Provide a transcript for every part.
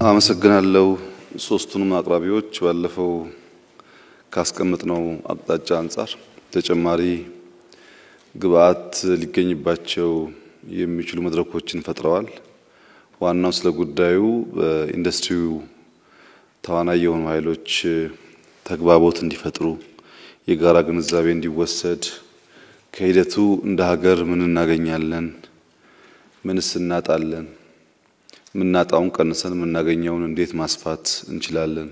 አመሰግናለሁ። ሶስቱንም አቅራቢዎች ባለፈው ካስቀመጥነው አቅጣጫ አንጻር ተጨማሪ ግብአት ሊገኝባቸው የሚችሉ መድረኮችን ፈጥረዋል። ዋናው ስለ ጉዳዩ በኢንዱስትሪው ተዋናይ የሆኑ ኃይሎች ተግባቦት እንዲፈጥሩ የጋራ ግንዛቤ እንዲወሰድ ከሂደቱ እንደ ሀገር ምን እናገኛለን፣ ምንስ እናጣለን፣ የምናጣውን ቀንሰን የምናገኘውን እንዴት ማስፋት እንችላለን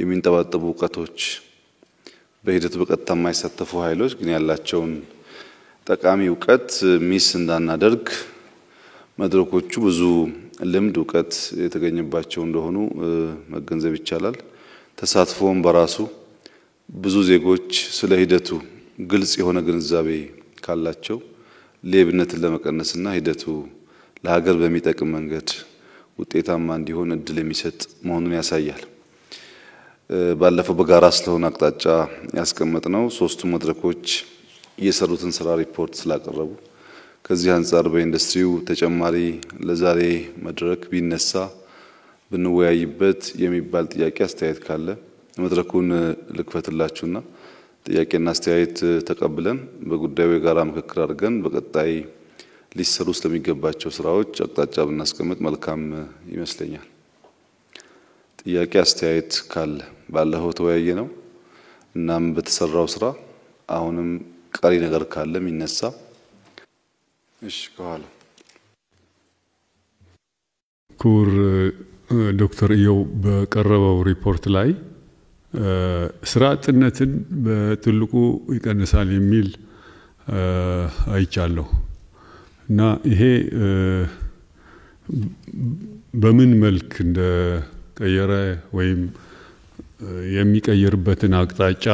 የሚንጠባጠቡ እውቀቶች በሂደቱ በቀጥታ የማይሳተፉ ኃይሎች ግን ያላቸውን ጠቃሚ እውቀት ሚስ እንዳናደርግ መድረኮቹ ብዙ ልምድ፣ እውቀት የተገኘባቸው እንደሆኑ መገንዘብ ይቻላል። ተሳትፎም በራሱ ብዙ ዜጎች ስለ ሂደቱ ግልጽ የሆነ ግንዛቤ ካላቸው ሌብነትን ለመቀነስና ሂደቱ ለሀገር በሚጠቅም መንገድ ውጤታማ እንዲሆን እድል የሚሰጥ መሆኑን ያሳያል። ባለፈው በጋራ ስለሆነ አቅጣጫ ያስቀመጥነው ሶስቱ መድረኮች የሰሩትን ስራ ሪፖርት ስላቀረቡ ከዚህ አንጻር በኢንዱስትሪው ተጨማሪ ለዛሬ መድረክ ቢነሳ ብንወያይበት የሚባል ጥያቄ አስተያየት ካለ መድረኩን ልክፈትላችሁና ጥያቄና አስተያየት ተቀብለን በጉዳዩ የጋራ ምክክር አድርገን በቀጣይ ሊሰሩ ስለሚገባቸው ስራዎች አቅጣጫ ብናስቀምጥ መልካም ይመስለኛል። ጥያቄ አስተያየት ካለ ባለፈው ተወያየ ነው። እናም በተሰራው ስራ አሁንም ቀሪ ነገር ካለ የሚነሳ እሺ፣ ከኋላ ክቡር ዶክተር ኢዮብ በቀረበው ሪፖርት ላይ ስራ አጥነትን በትልቁ ይቀንሳል የሚል አይቻለሁ እና ይሄ በምን መልክ እንደቀየረ ወይም የሚቀይርበትን አቅጣጫ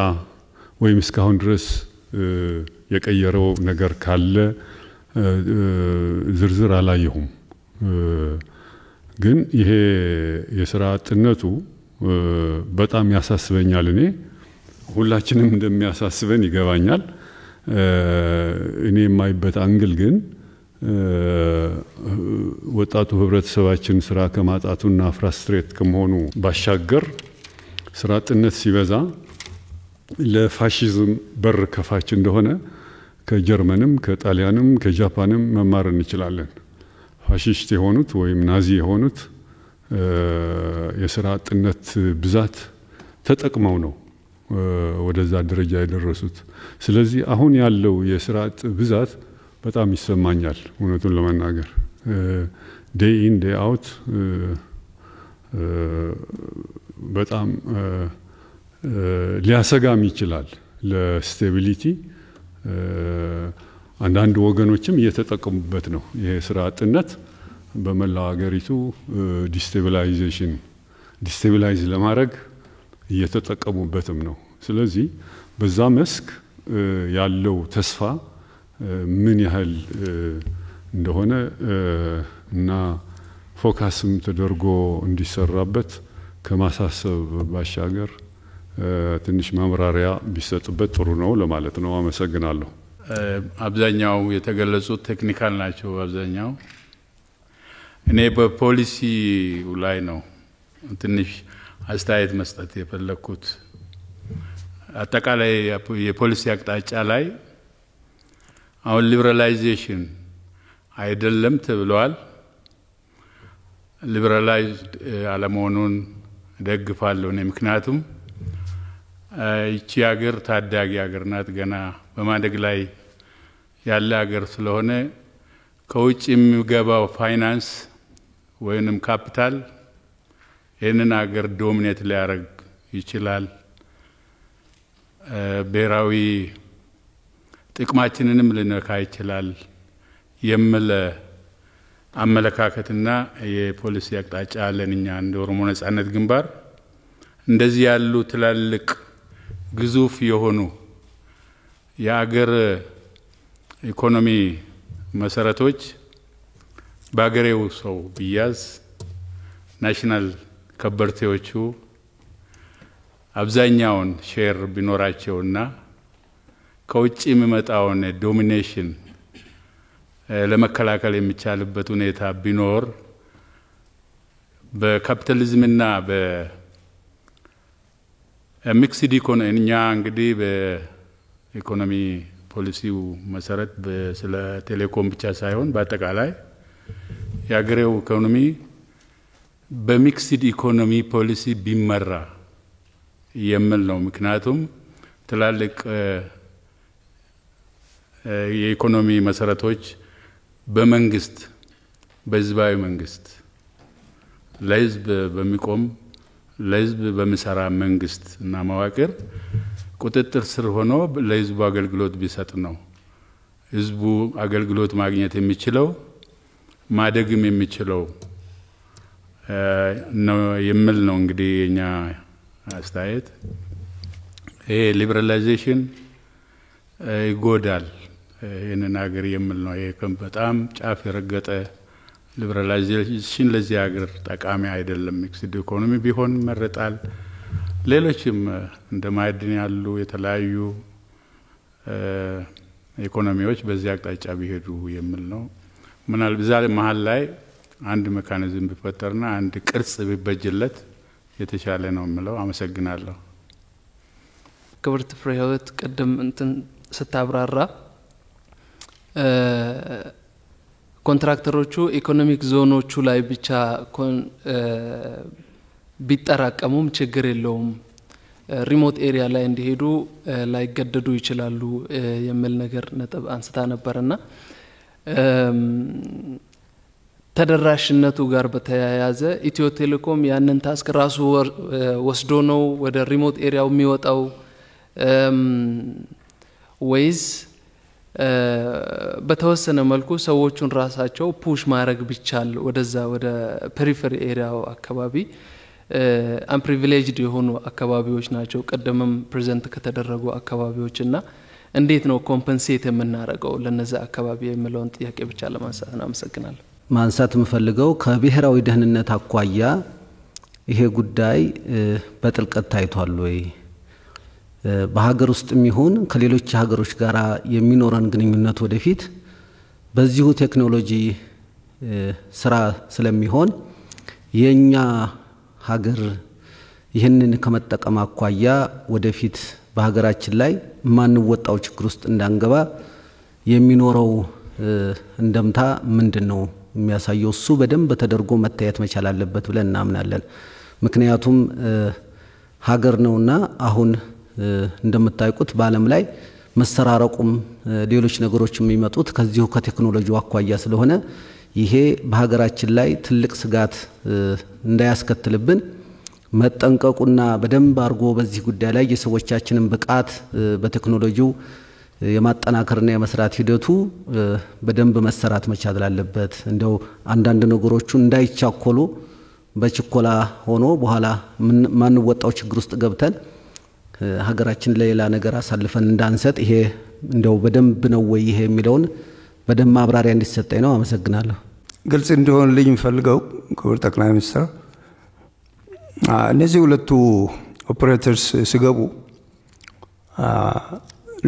ወይም እስካሁን ድረስ የቀየረው ነገር ካለ ዝርዝር አላየሁም። ግን ይሄ የስራ አጥነቱ በጣም ያሳስበኛል። እኔ ሁላችንም እንደሚያሳስበን ይገባኛል። እኔ የማይበት angle ግን ወጣቱ ህብረተሰባችን ስራ ከማጣቱና frustrate ከመሆኑ ባሻገር ስራ አጥነት ሲበዛ ለፋሽዝም በር ከፋች እንደሆነ ከጀርመንም ከጣሊያንም ከጃፓንም መማር እንችላለን። ፋሽስት የሆኑት ወይም ናዚ የሆኑት የስራ አጥነት ብዛት ተጠቅመው ነው ወደዛ ደረጃ የደረሱት። ስለዚህ አሁን ያለው የስራ አጥ ብዛት በጣም ይሰማኛል። እውነቱን ለመናገር day in day out በጣም ሊያሰጋም ይችላል ለ stability። አንዳንድ ወገኖችም እየተጠቀሙበት ነው። ይሄ ስራ አጥነት በመላው ሀገሪቱ destabilization destabilize ለማድረግ እየተጠቀሙበትም ነው። ስለዚህ በዛ መስክ ያለው ተስፋ ምን ያህል እንደሆነ እና focus ም ተደርጎ እንዲሰራበት ከማሳሰብ ባሻገር ትንሽ ማብራሪያ ቢሰጥበት ጥሩ ነው ለማለት ነው። አመሰግናለሁ። አብዛኛው የተገለጹት technical ናቸው። አብዛኛው እኔ በፖሊሲ ላይ ነው ትንሽ አስተያየት መስጠት የፈለግኩት። አጠቃላይ የፖሊሲ አቅጣጫ ላይ አሁን liberalization አይደለም ተብለዋል። liberalize አለመሆኑን ደግፋለሁ እኔ ምክንያቱም ይቺ ሀገር ታዳጊ ሀገር ናት። ገና በማደግ ላይ ያለ ሀገር ስለሆነ ከውጭ የሚገባው ፋይናንስ ወይንም ካፒታል ይህንን ሀገር dominate ሊያደርግ ይችላል። ብሔራዊ ጥቅማችንንም ሊነካ ይችላል የሚል አመለካከትና የፖሊሲ አቅጣጫ አለን እኛ እንደ ኦሮሞ ነጻነት ግንባር። እንደዚህ ያሉ ትላልቅ ግዙፍ የሆኑ የአገር ኢኮኖሚ መሰረቶች በአገሬው ሰው ቢያዝ ናሽናል ከበርቴዎቹ አብዛኛውን share ቢኖራቸውና ከውጭ የሚመጣውን domination ለመከላከል የሚቻልበት ሁኔታ ቢኖር በካፒታሊዝምና በ mixed economy እኛ እንግዲህ በኢኮኖሚ ፖሊሲው መሰረት ስለ ቴሌኮም ብቻ ሳይሆን በአጠቃላይ የሀገሬው ኢኮኖሚ በሚክስድ ኢኮኖሚ ፖሊሲ ቢመራ የሚል ነው። ምክንያቱም ትላልቅ የኢኮኖሚ መሰረቶች በመንግስት በህዝባዊ መንግስት ለህዝብ በሚቆም ለህዝብ በሚሰራ መንግስት እና መዋቅር ቁጥጥር ስር ሆኖ ለህዝቡ አገልግሎት ቢሰጥ ነው። ህዝቡ አገልግሎት ማግኘት የሚችለው ማደግም የሚችለው ነው የሚል ነው እንግዲህ የኛ አስተያየት። ይሄ liberalization ይጎዳል ይህንን ሀገር የሚል ነው። ይሄ በጣም ጫፍ የረገጠ liberalization ለዚህ ሀገር ጠቃሚ አይደለም። mixed economy ቢሆን ይመረጣል። ሌሎችም እንደ ማዕድን ያሉ የተለያዩ ኢኮኖሚዎች በዚህ አቅጣጫ ቢሄዱ የሚል ነው። ምናልባት እዛ መሀል ላይ አንድ mechanism ቢፈጠርና አንድ ቅርጽ ቢበጅለት የተሻለ ነው የምለው። አመሰግናለሁ። ክብርት ፍሬ ህይወት ቅድም እንትን ስታብራራ ኮንትራክተሮቹ economic ዞኖቹ ላይ ብቻ ቢጠራቀሙም ችግር የለውም፣ remote area ላይ እንዲሄዱ ላይገደዱ ይችላሉ የሚል ነገር ነጥብ አንስታ ነበርና ተደራሽነቱ ጋር በተያያዘ ኢትዮ ቴሌኮም ያንን task ራሱ ወስዶ ነው ወደ remote area ው የሚወጣው። ወይስ በተወሰነ መልኩ ሰዎቹን ራሳቸው push ማድረግ ቢቻል ወደዛ ወደ periphery area ው አካባቢ unprivileged የሆኑ አካባቢዎች ናቸው፣ ቅድምም present ከተደረጉ አካባቢዎች እና እንዴት ነው compensate የምናደርገው ለነዚ አካባቢ የሚለውን ጥያቄ ብቻ ለማንሳት ነው። አመሰግናለሁ። ማንሳት የምፈልገው ከብሔራዊ ደህንነት አኳያ ይሄ ጉዳይ በጥልቀት ታይቷል ወይ? በሀገር ውስጥም ይሁን ከሌሎች ሀገሮች ጋር የሚኖረን ግንኙነት ወደፊት በዚሁ ቴክኖሎጂ ስራ ስለሚሆን የእኛ ሀገር ይህንን ከመጠቀም አኳያ ወደፊት በሀገራችን ላይ የማንወጣው ችግር ውስጥ እንዳንገባ የሚኖረው እንደምታ ምንድን ነው የሚያሳየው? እሱ በደንብ ተደርጎ መታየት መቻል አለበት ብለን እናምናለን። ምክንያቱም ሀገር ነውና አሁን እንደምታውቁት በዓለም ላይ መሰራረቁም ሌሎች ነገሮች የሚመጡት ከዚሁ ከቴክኖሎጂው አኳያ ስለሆነ ይሄ በሀገራችን ላይ ትልቅ ስጋት እንዳያስከትልብን መጠንቀቁና በደንብ አድርጎ በዚህ ጉዳይ ላይ የሰዎቻችንን ብቃት በቴክኖሎጂው የማጠናከርና የመስራት ሂደቱ በደንብ መሰራት መቻል አለበት። እንዲያው አንዳንድ ነገሮቹ እንዳይቻኮሉ በችኮላ ሆኖ በኋላ ማንወጣው ችግር ውስጥ ገብተን ሀገራችን ለሌላ ነገር አሳልፈን እንዳንሰጥ ይሄ እንደው በደንብ ነው ወይ ይሄ የሚለውን በደንብ ማብራሪያ እንዲሰጠኝ ነው። አመሰግናለሁ። ግልጽ እንዲሆንልኝ የምፈልገው ክቡር ጠቅላይ ሚኒስትር እነዚህ ሁለቱ operators ሲገቡ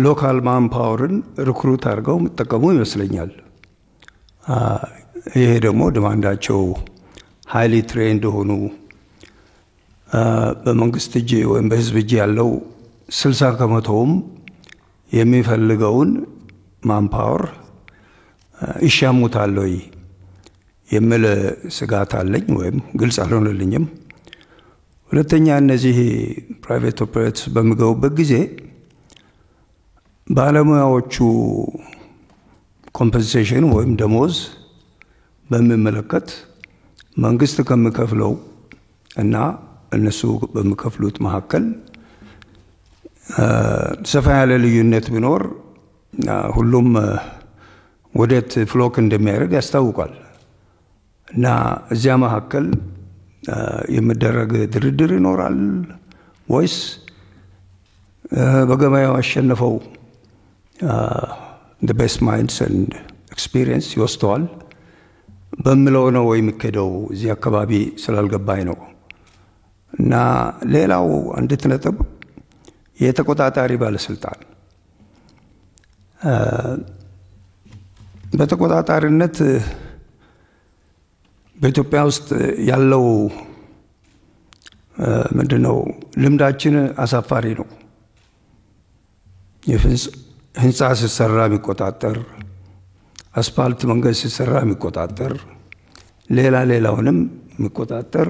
local manpower ን recruit አድርገው የሚጠቀሙ ይመስለኛል። ይሄ ደግሞ demand ኣቸው highly trained የሆኑ በመንግስት እጅ ወይም በህዝብ እጅ ያለው ስልሳ ከመቶውም የሚፈልገውን manpower ይሻሙታል ወይ የሚል ስጋት አለኝ፣ ወይም ግልጽ አልሆነልኝም። ሁለተኛ እነዚህ private operators በሚገቡበት ጊዜ ባለሙያዎቹ compensation ወይም ደሞዝ በሚመለከት መንግስት ከሚከፍለው እና እነሱ በሚከፍሉት መካከል ሰፋ ያለ ልዩነት ቢኖር ሁሉም ወዴት flock እንደሚያደርግ ያስታውቃል። እና እዚያ መካከል የሚደረግ ድርድር ይኖራል ወይስ በገበያው አሸነፈው best minds and experience ይወስደዋል በምለው ነው የሚካሄደው? እዚህ አካባቢ ስላልገባኝ ነው። እና ሌላው አንዲት ነጥብ የተቆጣጣሪ ባለስልጣን በተቆጣጣሪነት በኢትዮጵያ ውስጥ ያለው ምንድነው ልምዳችን አሳፋሪ ነው። ህንፃ ሲሰራ የሚቆጣጠር፣ አስፋልት መንገድ ሲሰራ የሚቆጣጠር፣ ሌላ ሌላውንም የሚቆጣጠር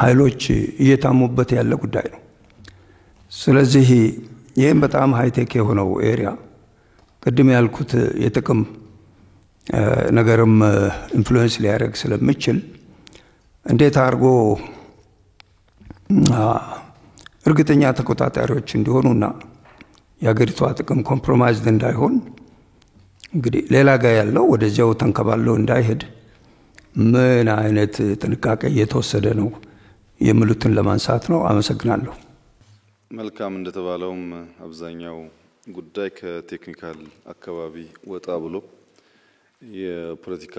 ኃይሎች እየታሙበት ያለ ጉዳይ ነው። ስለዚህ ይህም በጣም high-tech የሆነው area ቅድም ያልኩት የጥቅም ነገርም influence ሊያደርግ ስለሚችል እንዴት አድርጎ እርግጠኛ ተቆጣጣሪዎች እንዲሆኑና የሀገሪቷ ጥቅም compromised እንዳይሆን እንግዲህ ሌላ ጋር ያለው ወደዚያው ተንከባለው እንዳይሄድ ምን አይነት ጥንቃቄ እየተወሰደ ነው የሚሉትን ለማንሳት ነው። አመሰግናለሁ። መልካም። እንደተባለውም አብዛኛው ጉዳይ ከ technical አካባቢ ወጣ ብሎ የፖለቲካ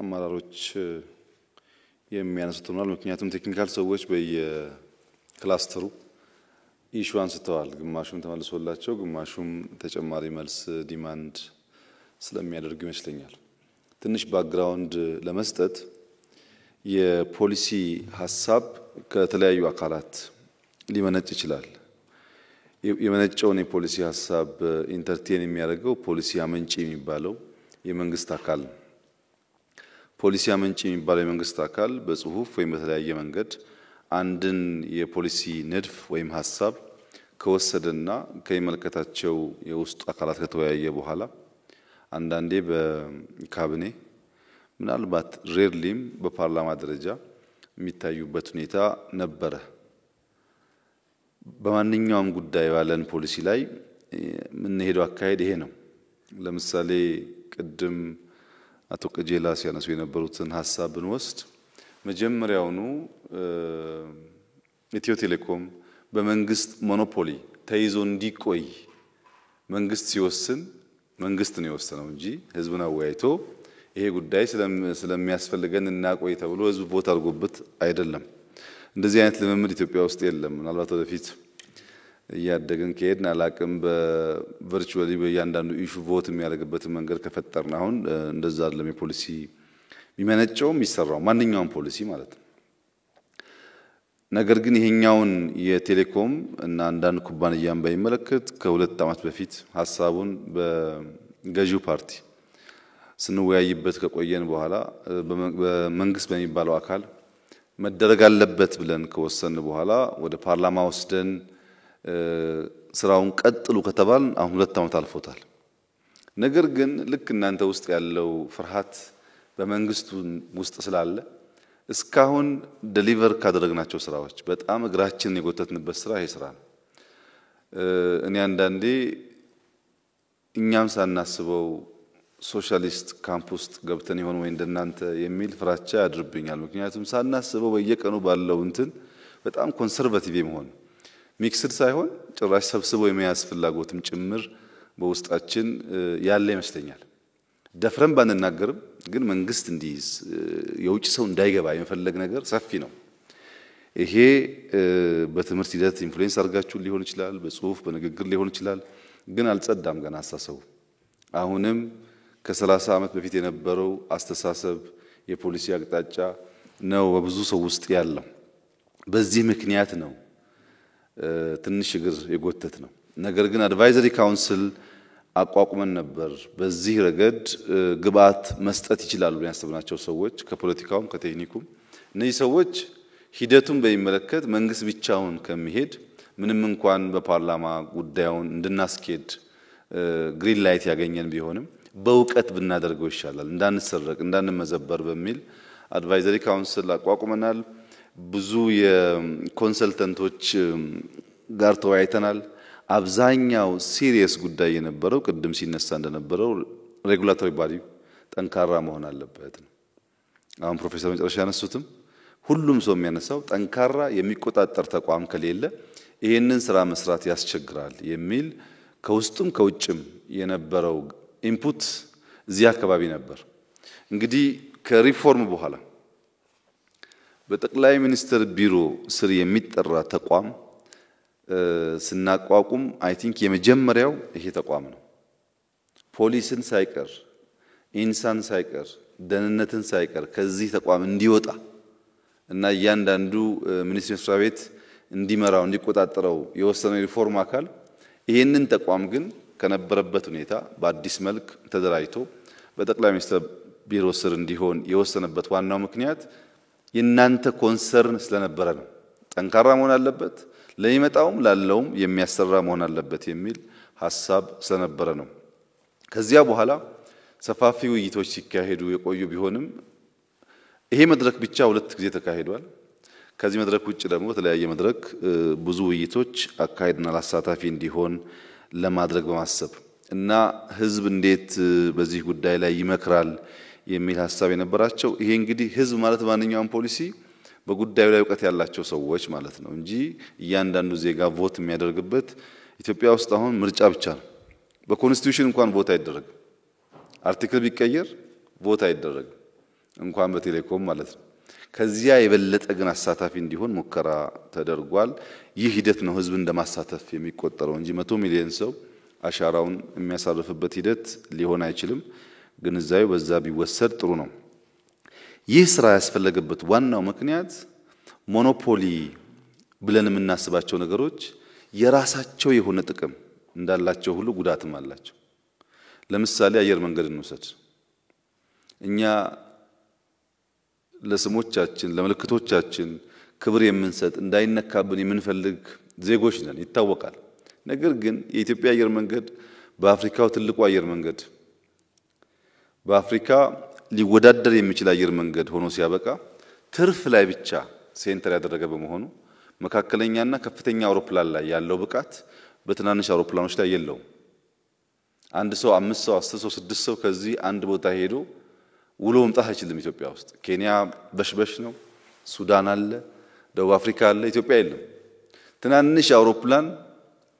አመራሮች የሚያነሱት ሆኗል። ምክንያቱም technical ሰዎች በየክላስተሩ issue አንስተዋል። ግማሹም ተመልሶላቸው፣ ግማሹም ተጨማሪ መልስ demand ስለሚያደርጉ ይመስለኛል። ትንሽ background ለመስጠት የፖሊሲ ሀሳብ ከተለያዩ አካላት ሊመነጭ ይችላል። የመነጨውን የፖሊሲ ሀሳብ ኢንተርቴን የሚያደርገው ፖሊሲ አመንጪ የሚባለው የመንግስት አካል ነው። ፖሊሲ አመንጪ የሚባለው የመንግስት አካል በጽሁፍ ወይም በተለያየ መንገድ አንድን የፖሊሲ ንድፍ ወይም ሀሳብ ከወሰደና ከሚመለከታቸው የውስጥ አካላት ከተወያየ በኋላ አንዳንዴ በካቢኔ ምናልባት ሬርሊም በፓርላማ ደረጃ የሚታዩበት ሁኔታ ነበረ። በማንኛውም ጉዳይ ባለን ፖሊሲ ላይ የምንሄደው አካሄድ ይሄ ነው። ለምሳሌ ቅድም አቶ ቀጄላ ሲያነሱ የነበሩትን ሀሳብ ብንወስድ መጀመሪያውኑ ኢትዮ ቴሌኮም በመንግስት ሞኖፖሊ ተይዞ እንዲቆይ መንግስት ሲወስን መንግስት ነው የወሰነው እንጂ ህዝብን አወያይቶ ይሄ ጉዳይ ስለሚያስፈልገን እናቆይ ተብሎ ህዝብ vote አድርጎበት አይደለም። እንደዚህ አይነት ልምምድ ኢትዮጵያ ውስጥ የለም። ምናልባት ወደፊት እያደግን ከሄድን አላቅም በ virtually በእያንዳንዱ issue vote የሚያደርግበትን መንገድ ከፈጠርን አሁን እንደዛ አይደለም። የፖሊሲ የሚመነጨው የሚሰራው ማንኛውም ፖሊሲ ማለት ነው። ነገር ግን ይሄኛውን የቴሌኮም እና አንዳንድ ኩባንያን በሚመለከት ከሁለት ዓመት በፊት ሀሳቡን በገዢው ፓርቲ ስንወያይበት ከቆየን በኋላ በመንግስት በሚባለው አካል መደረግ አለበት ብለን ከወሰን በኋላ ወደ ፓርላማ ወስደን ስራውን ቀጥሉ ከተባል አሁን ሁለት ዓመት አልፎታል። ነገር ግን ልክ እናንተ ውስጥ ያለው ፍርሃት በመንግስቱ ውስጥ ስላለ እስካሁን ደሊቨር ካደረግናቸው ስራዎች በጣም እግራችንን የጎተትንበት ስራ ይሄ ስራ ነው። እኔ አንዳንዴ እኛም ሳናስበው socialist camp ውስጥ ገብተን የሆነ ወይ እንደናንተ የሚል ፍራቻ ያድርብኛል። ምክንያቱም ሳናስበው በየቀኑ ባለው እንትን በጣም conservative የመሆን mixed ሳይሆን ጭራሽ ሰብስቦ የመያዝ ፍላጎትም ጭምር በውስጣችን ያለ ይመስለኛል። ደፍረን ባንናገርም ግን መንግስት እንዲይዝ የውጭ ሰው እንዳይገባ የመፈለግ ነገር ሰፊ ነው። ይሄ በትምህርት ሂደት influence አድርጋችሁ ሊሆን ይችላል፣ በጽሁፍ በንግግር ሊሆን ይችላል። ግን አልጸዳም ገና አስተሳሰቡ አሁንም ከሰላሳ ዓመት በፊት የነበረው አስተሳሰብ የፖሊሲ አቅጣጫ ነው በብዙ ሰው ውስጥ ያለው። በዚህ ምክንያት ነው ትንሽ እግር የጎተት ነው። ነገር ግን advisory council አቋቁመን ነበር። በዚህ ረገድ ግብአት መስጠት ይችላሉ ያሰብናቸው ሰዎች ከፖለቲካውም ከቴክኒኩም። እነዚህ ሰዎች ሂደቱን በሚመለከት መንግስት ብቻውን ከሚሄድ ምንም እንኳን በፓርላማ ጉዳዩን እንድናስኬድ green light ያገኘን ቢሆንም በእውቀት ብናደርገው ይሻላል፣ እንዳንሰረቅ፣ እንዳንመዘበር በሚል advisory council አቋቁመናል። ብዙ የ consultant ኦች ጋር ተወያይተናል። አብዛኛው serious ጉዳይ የነበረው ቅድም ሲነሳ እንደነበረው regulatory body ጠንካራ መሆን አለበት ነው። አሁን ፕሮፌሰር መጨረሻ ያነሱትም ሁሉም ሰው የሚያነሳው ጠንካራ የሚቆጣጠር ተቋም ከሌለ ይህንን ስራ መስራት ያስቸግራል የሚል ከውስጡም ከውጭም የነበረው input እዚህ አካባቢ ነበር። እንግዲህ ከሪፎርም በኋላ በጠቅላይ ሚኒስትር ቢሮ ስር የሚጠራ ተቋም ስናቋቁም I think የመጀመሪያው ይሄ ተቋም ነው። ፖሊስን ሳይቀር ኢንሳን ሳይቀር ደህንነትን ሳይቀር ከዚህ ተቋም እንዲወጣ እና እያንዳንዱ ሚኒስቴር መስሪያ ቤት እንዲመራው እንዲቆጣጠረው የወሰነው የሪፎርም አካል ይህንን ተቋም ግን ከነበረበት ሁኔታ በአዲስ መልክ ተደራጅቶ በጠቅላይ ሚኒስትር ቢሮ ስር እንዲሆን የወሰነበት ዋናው ምክንያት የእናንተ ኮንሰርን ስለነበረ ነው። ጠንካራ መሆን አለበት፣ ለሚመጣውም ላለውም የሚያሰራ መሆን አለበት የሚል ሀሳብ ስለነበረ ነው። ከዚያ በኋላ ሰፋፊ ውይይቶች ሲካሄዱ የቆዩ ቢሆንም ይሄ መድረክ ብቻ ሁለት ጊዜ ተካሂዷል። ከዚህ መድረክ ውጭ ደግሞ በተለያየ መድረክ ብዙ ውይይቶች አካሄድናል፣ አሳታፊ እንዲሆን ለማድረግ በማሰብ እና ህዝብ እንዴት በዚህ ጉዳይ ላይ ይመክራል የሚል ሀሳብ የነበራቸው ይሄ እንግዲህ ህዝብ ማለት ማንኛውም ፖሊሲ በጉዳዩ ላይ እውቀት ያላቸው ሰዎች ማለት ነው እንጂ እያንዳንዱ ዜጋ vote የሚያደርግበት ኢትዮጵያ ውስጥ አሁን ምርጫ ብቻ ነው። በ constitution እንኳን vote አይደረግም። article ቢቀየር vote አይደረግም እንኳን በቴሌኮም ማለት ነው። ከዚያ የበለጠ ግን አሳታፊ እንዲሆን ሙከራ ተደርጓል። ይህ ሂደት ነው ህዝብ እንደማሳተፍ የሚቆጠረው እንጂ መቶ ሚሊዮን ሰው አሻራውን የሚያሳርፍበት ሂደት ሊሆን አይችልም። ግንዛቤው በዛ ቢወሰድ ጥሩ ነው። ይህ ስራ ያስፈለገበት ዋናው ምክንያት ሞኖፖሊ ብለን የምናስባቸው ነገሮች የራሳቸው የሆነ ጥቅም እንዳላቸው ሁሉ ጉዳትም አላቸው። ለምሳሌ አየር መንገድ እንውሰድ። እኛ ለስሞቻችን ለምልክቶቻችን ክብር የምንሰጥ እንዳይነካብን የምንፈልግ ዜጎች ነን፣ ይታወቃል። ነገር ግን የኢትዮጵያ አየር መንገድ በአፍሪካው ትልቁ አየር መንገድ በአፍሪካ ሊወዳደር የሚችል አየር መንገድ ሆኖ ሲያበቃ ትርፍ ላይ ብቻ center ያደረገ በመሆኑ መካከለኛና ከፍተኛ አውሮፕላን ላይ ያለው ብቃት በትናንሽ አውሮፕላኖች ላይ የለውም። አንድ ሰው አምስት ሰው አስር ሰው ስድስት ሰው ከዚህ አንድ ቦታ ሄዶ ውሎ መምጣት አይችልም። ኢትዮጵያ ውስጥ ኬንያ በሽበሽ ነው፣ ሱዳን አለ፣ ደቡብ አፍሪካ አለ፣ ኢትዮጵያ የለም። ትናንሽ አውሮፕላን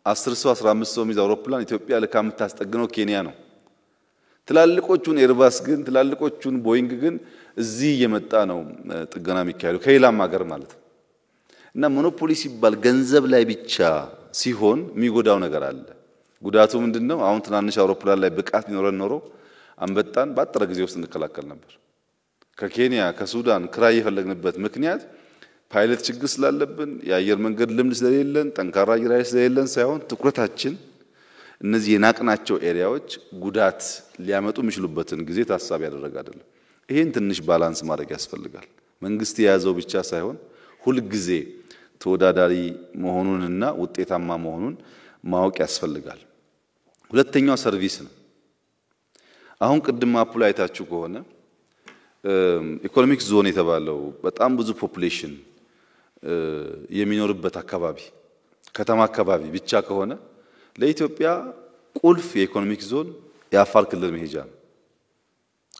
አስር ሰው አስራ አምስት ሰው የሚይዝ አውሮፕላን ኢትዮጵያ ልካ የምታስጠግነው ኬንያ ነው። ትላልቆቹን ኤርባስ ግን ትላልቆቹን ቦይንግ ግን እዚህ እየመጣ ነው ጥገና የሚካሄደው ከሌላም ሀገር ማለት ነው። እና monopoly ሲባል ገንዘብ ላይ ብቻ ሲሆን የሚጎዳው ነገር አለ። ጉዳቱ ምንድን ነው? አሁን ትናንሽ አውሮፕላን ላይ ብቃት ቢኖረን ኖሮ አንበጣን በአጠረ ጊዜ ውስጥ እንከላከል ነበር። ከኬንያ ከሱዳን ክራይ የፈለግንበት ምክንያት ፓይለት ችግር ስላለብን የአየር መንገድ ልምድ ስለሌለን ጠንካራ አየር ኃይል ስለሌለን ሳይሆን ትኩረታችን እነዚህ የናቅናቸው area ዎች ጉዳት ሊያመጡ የሚችሉበትን ጊዜ ታሳቢ ያደረገ አይደለም። ይህን ትንሽ balance ማድረግ ያስፈልጋል። መንግስት የያዘው ብቻ ሳይሆን ሁልጊዜ ተወዳዳሪ መሆኑንና ውጤታማ መሆኑን ማወቅ ያስፈልጋል። ሁለተኛው service ነው። አሁን ቅድም አፑ ላይ አይታችሁ ከሆነ economic zone የተባለው በጣም ብዙ population የሚኖርበት አካባቢ ከተማ አካባቢ ብቻ ከሆነ ለኢትዮጵያ ቁልፍ የኢኮኖሚክ ዞን የአፋር ክልል መሄጃ ነው።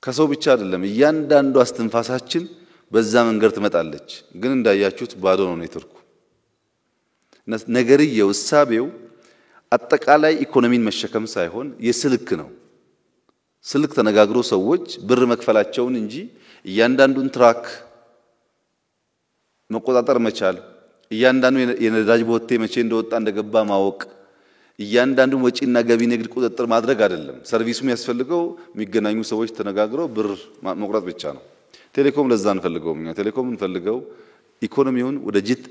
ከሰው ብቻ አይደለም፣ እያንዳንዱ አስትንፋሳችን በዛ መንገድ ትመጣለች። ግን እንዳያችሁት ባዶ ነው ኔትወርኩ። ነገርየው እሳቤው አጠቃላይ ኢኮኖሚን መሸከም ሳይሆን የስልክ ነው። ስልክ ተነጋግሮ ሰዎች ብር መክፈላቸውን እንጂ እያንዳንዱን truck መቆጣጠር መቻል፣ እያንዳንዱ የነዳጅ ቦቴ መቼ እንደወጣ እንደገባ ማወቅ፣ እያንዳንዱን ወጪና ገቢ ንግድ ቁጥጥር ማድረግ አይደለም። service ኡ የሚያስፈልገው የሚገናኙ ሰዎች ተነጋግረው ብር መቁረጥ ብቻ ነው። ቴሌኮም ለዛ እንፈልገው እኛ ቴሌኮም እንፈልገው ኢኮኖሚውን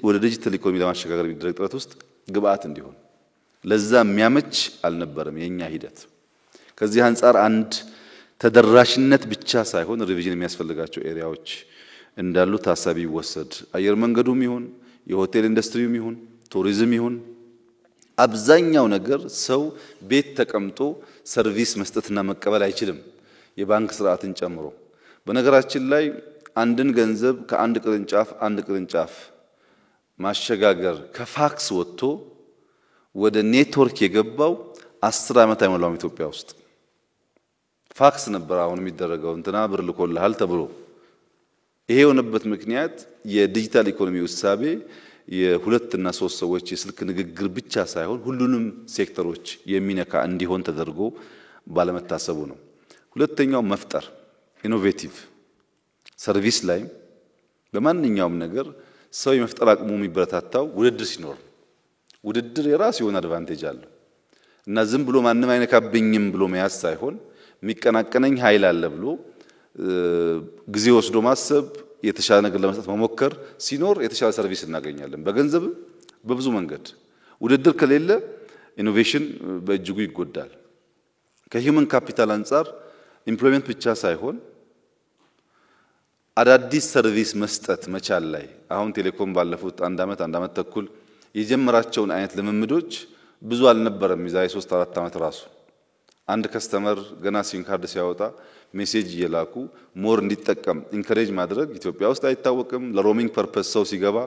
ወደ ዲጂታል ኢኮኖሚ ለማሸጋገር የሚደረግ ጥረት ውስጥ ግብአት እንዲሆን ለዛ የሚያመች አልነበረም የኛ ሂደት። ከዚህ አንጻር አንድ ተደራሽነት ብቻ ሳይሆን revision የሚያስፈልጋቸው area ዎች እንዳሉ ታሳቢ ይወሰድ። አየር መንገዱም ይሁን የሆቴል ኢንዱስትሪውም ይሁን ቱሪዝም ይሁን አብዛኛው ነገር ሰው ቤት ተቀምጦ service መስጠትና መቀበል አይችልም፣ የባንክ ስርዓትን ጨምሮ። በነገራችን ላይ አንድን ገንዘብ ከአንድ ቅርንጫፍ አንድ ቅርንጫፍ ማሸጋገር ከፋክስ ወጥቶ ወደ ኔትወርክ የገባው አስር ዓመት አይሞላውም ኢትዮጵያ ውስጥ ፋክስ ነበር አሁን የሚደረገው እንትና ብር ልኮልሃል ተብሎ። ይሄ የሆነበት ምክንያት የዲጂታል ኢኮኖሚ እሳቤ የሁለት እና ሶስት ሰዎች የስልክ ንግግር ብቻ ሳይሆን ሁሉንም ሴክተሮች የሚነካ እንዲሆን ተደርጎ ባለመታሰቡ ነው። ሁለተኛው መፍጠር innovative service ላይ በማንኛውም ነገር ሰው የመፍጠር አቅሙ የሚበረታታው ውድድር ሲኖር ውድድር የራሱ የሆነ advantage አለው እና ዝም ብሎ ማንም አይነካብኝም ብሎ መያዝ ሳይሆን የሚቀናቀነኝ ኃይል አለ ብሎ ጊዜ ወስዶ ማሰብ፣ የተሻለ ነገር ለመስጠት መሞከር ሲኖር የተሻለ service እናገኛለን። በገንዘብም በብዙ መንገድ ውድድር ከሌለ innovation በእጅጉ ይጎዳል። ከ human capital አንጻር employment ብቻ ሳይሆን አዳዲስ service መስጠት መቻል ላይ አሁን ቴሌኮም ባለፉት አንድ ዓመት አንድ ዓመት ተኩል የጀመራቸውን አይነት ልምምዶች ብዙ አልነበረም። የዛሬ ሶስት አራት ዓመት ራሱ አንድ customer ገና ሲም ካርድ ሲያወጣ message እየላኩ more እንዲጠቀም encourage ማድረግ ኢትዮጵያ ውስጥ አይታወቅም። ለ roaming purpose ሰው ሲገባ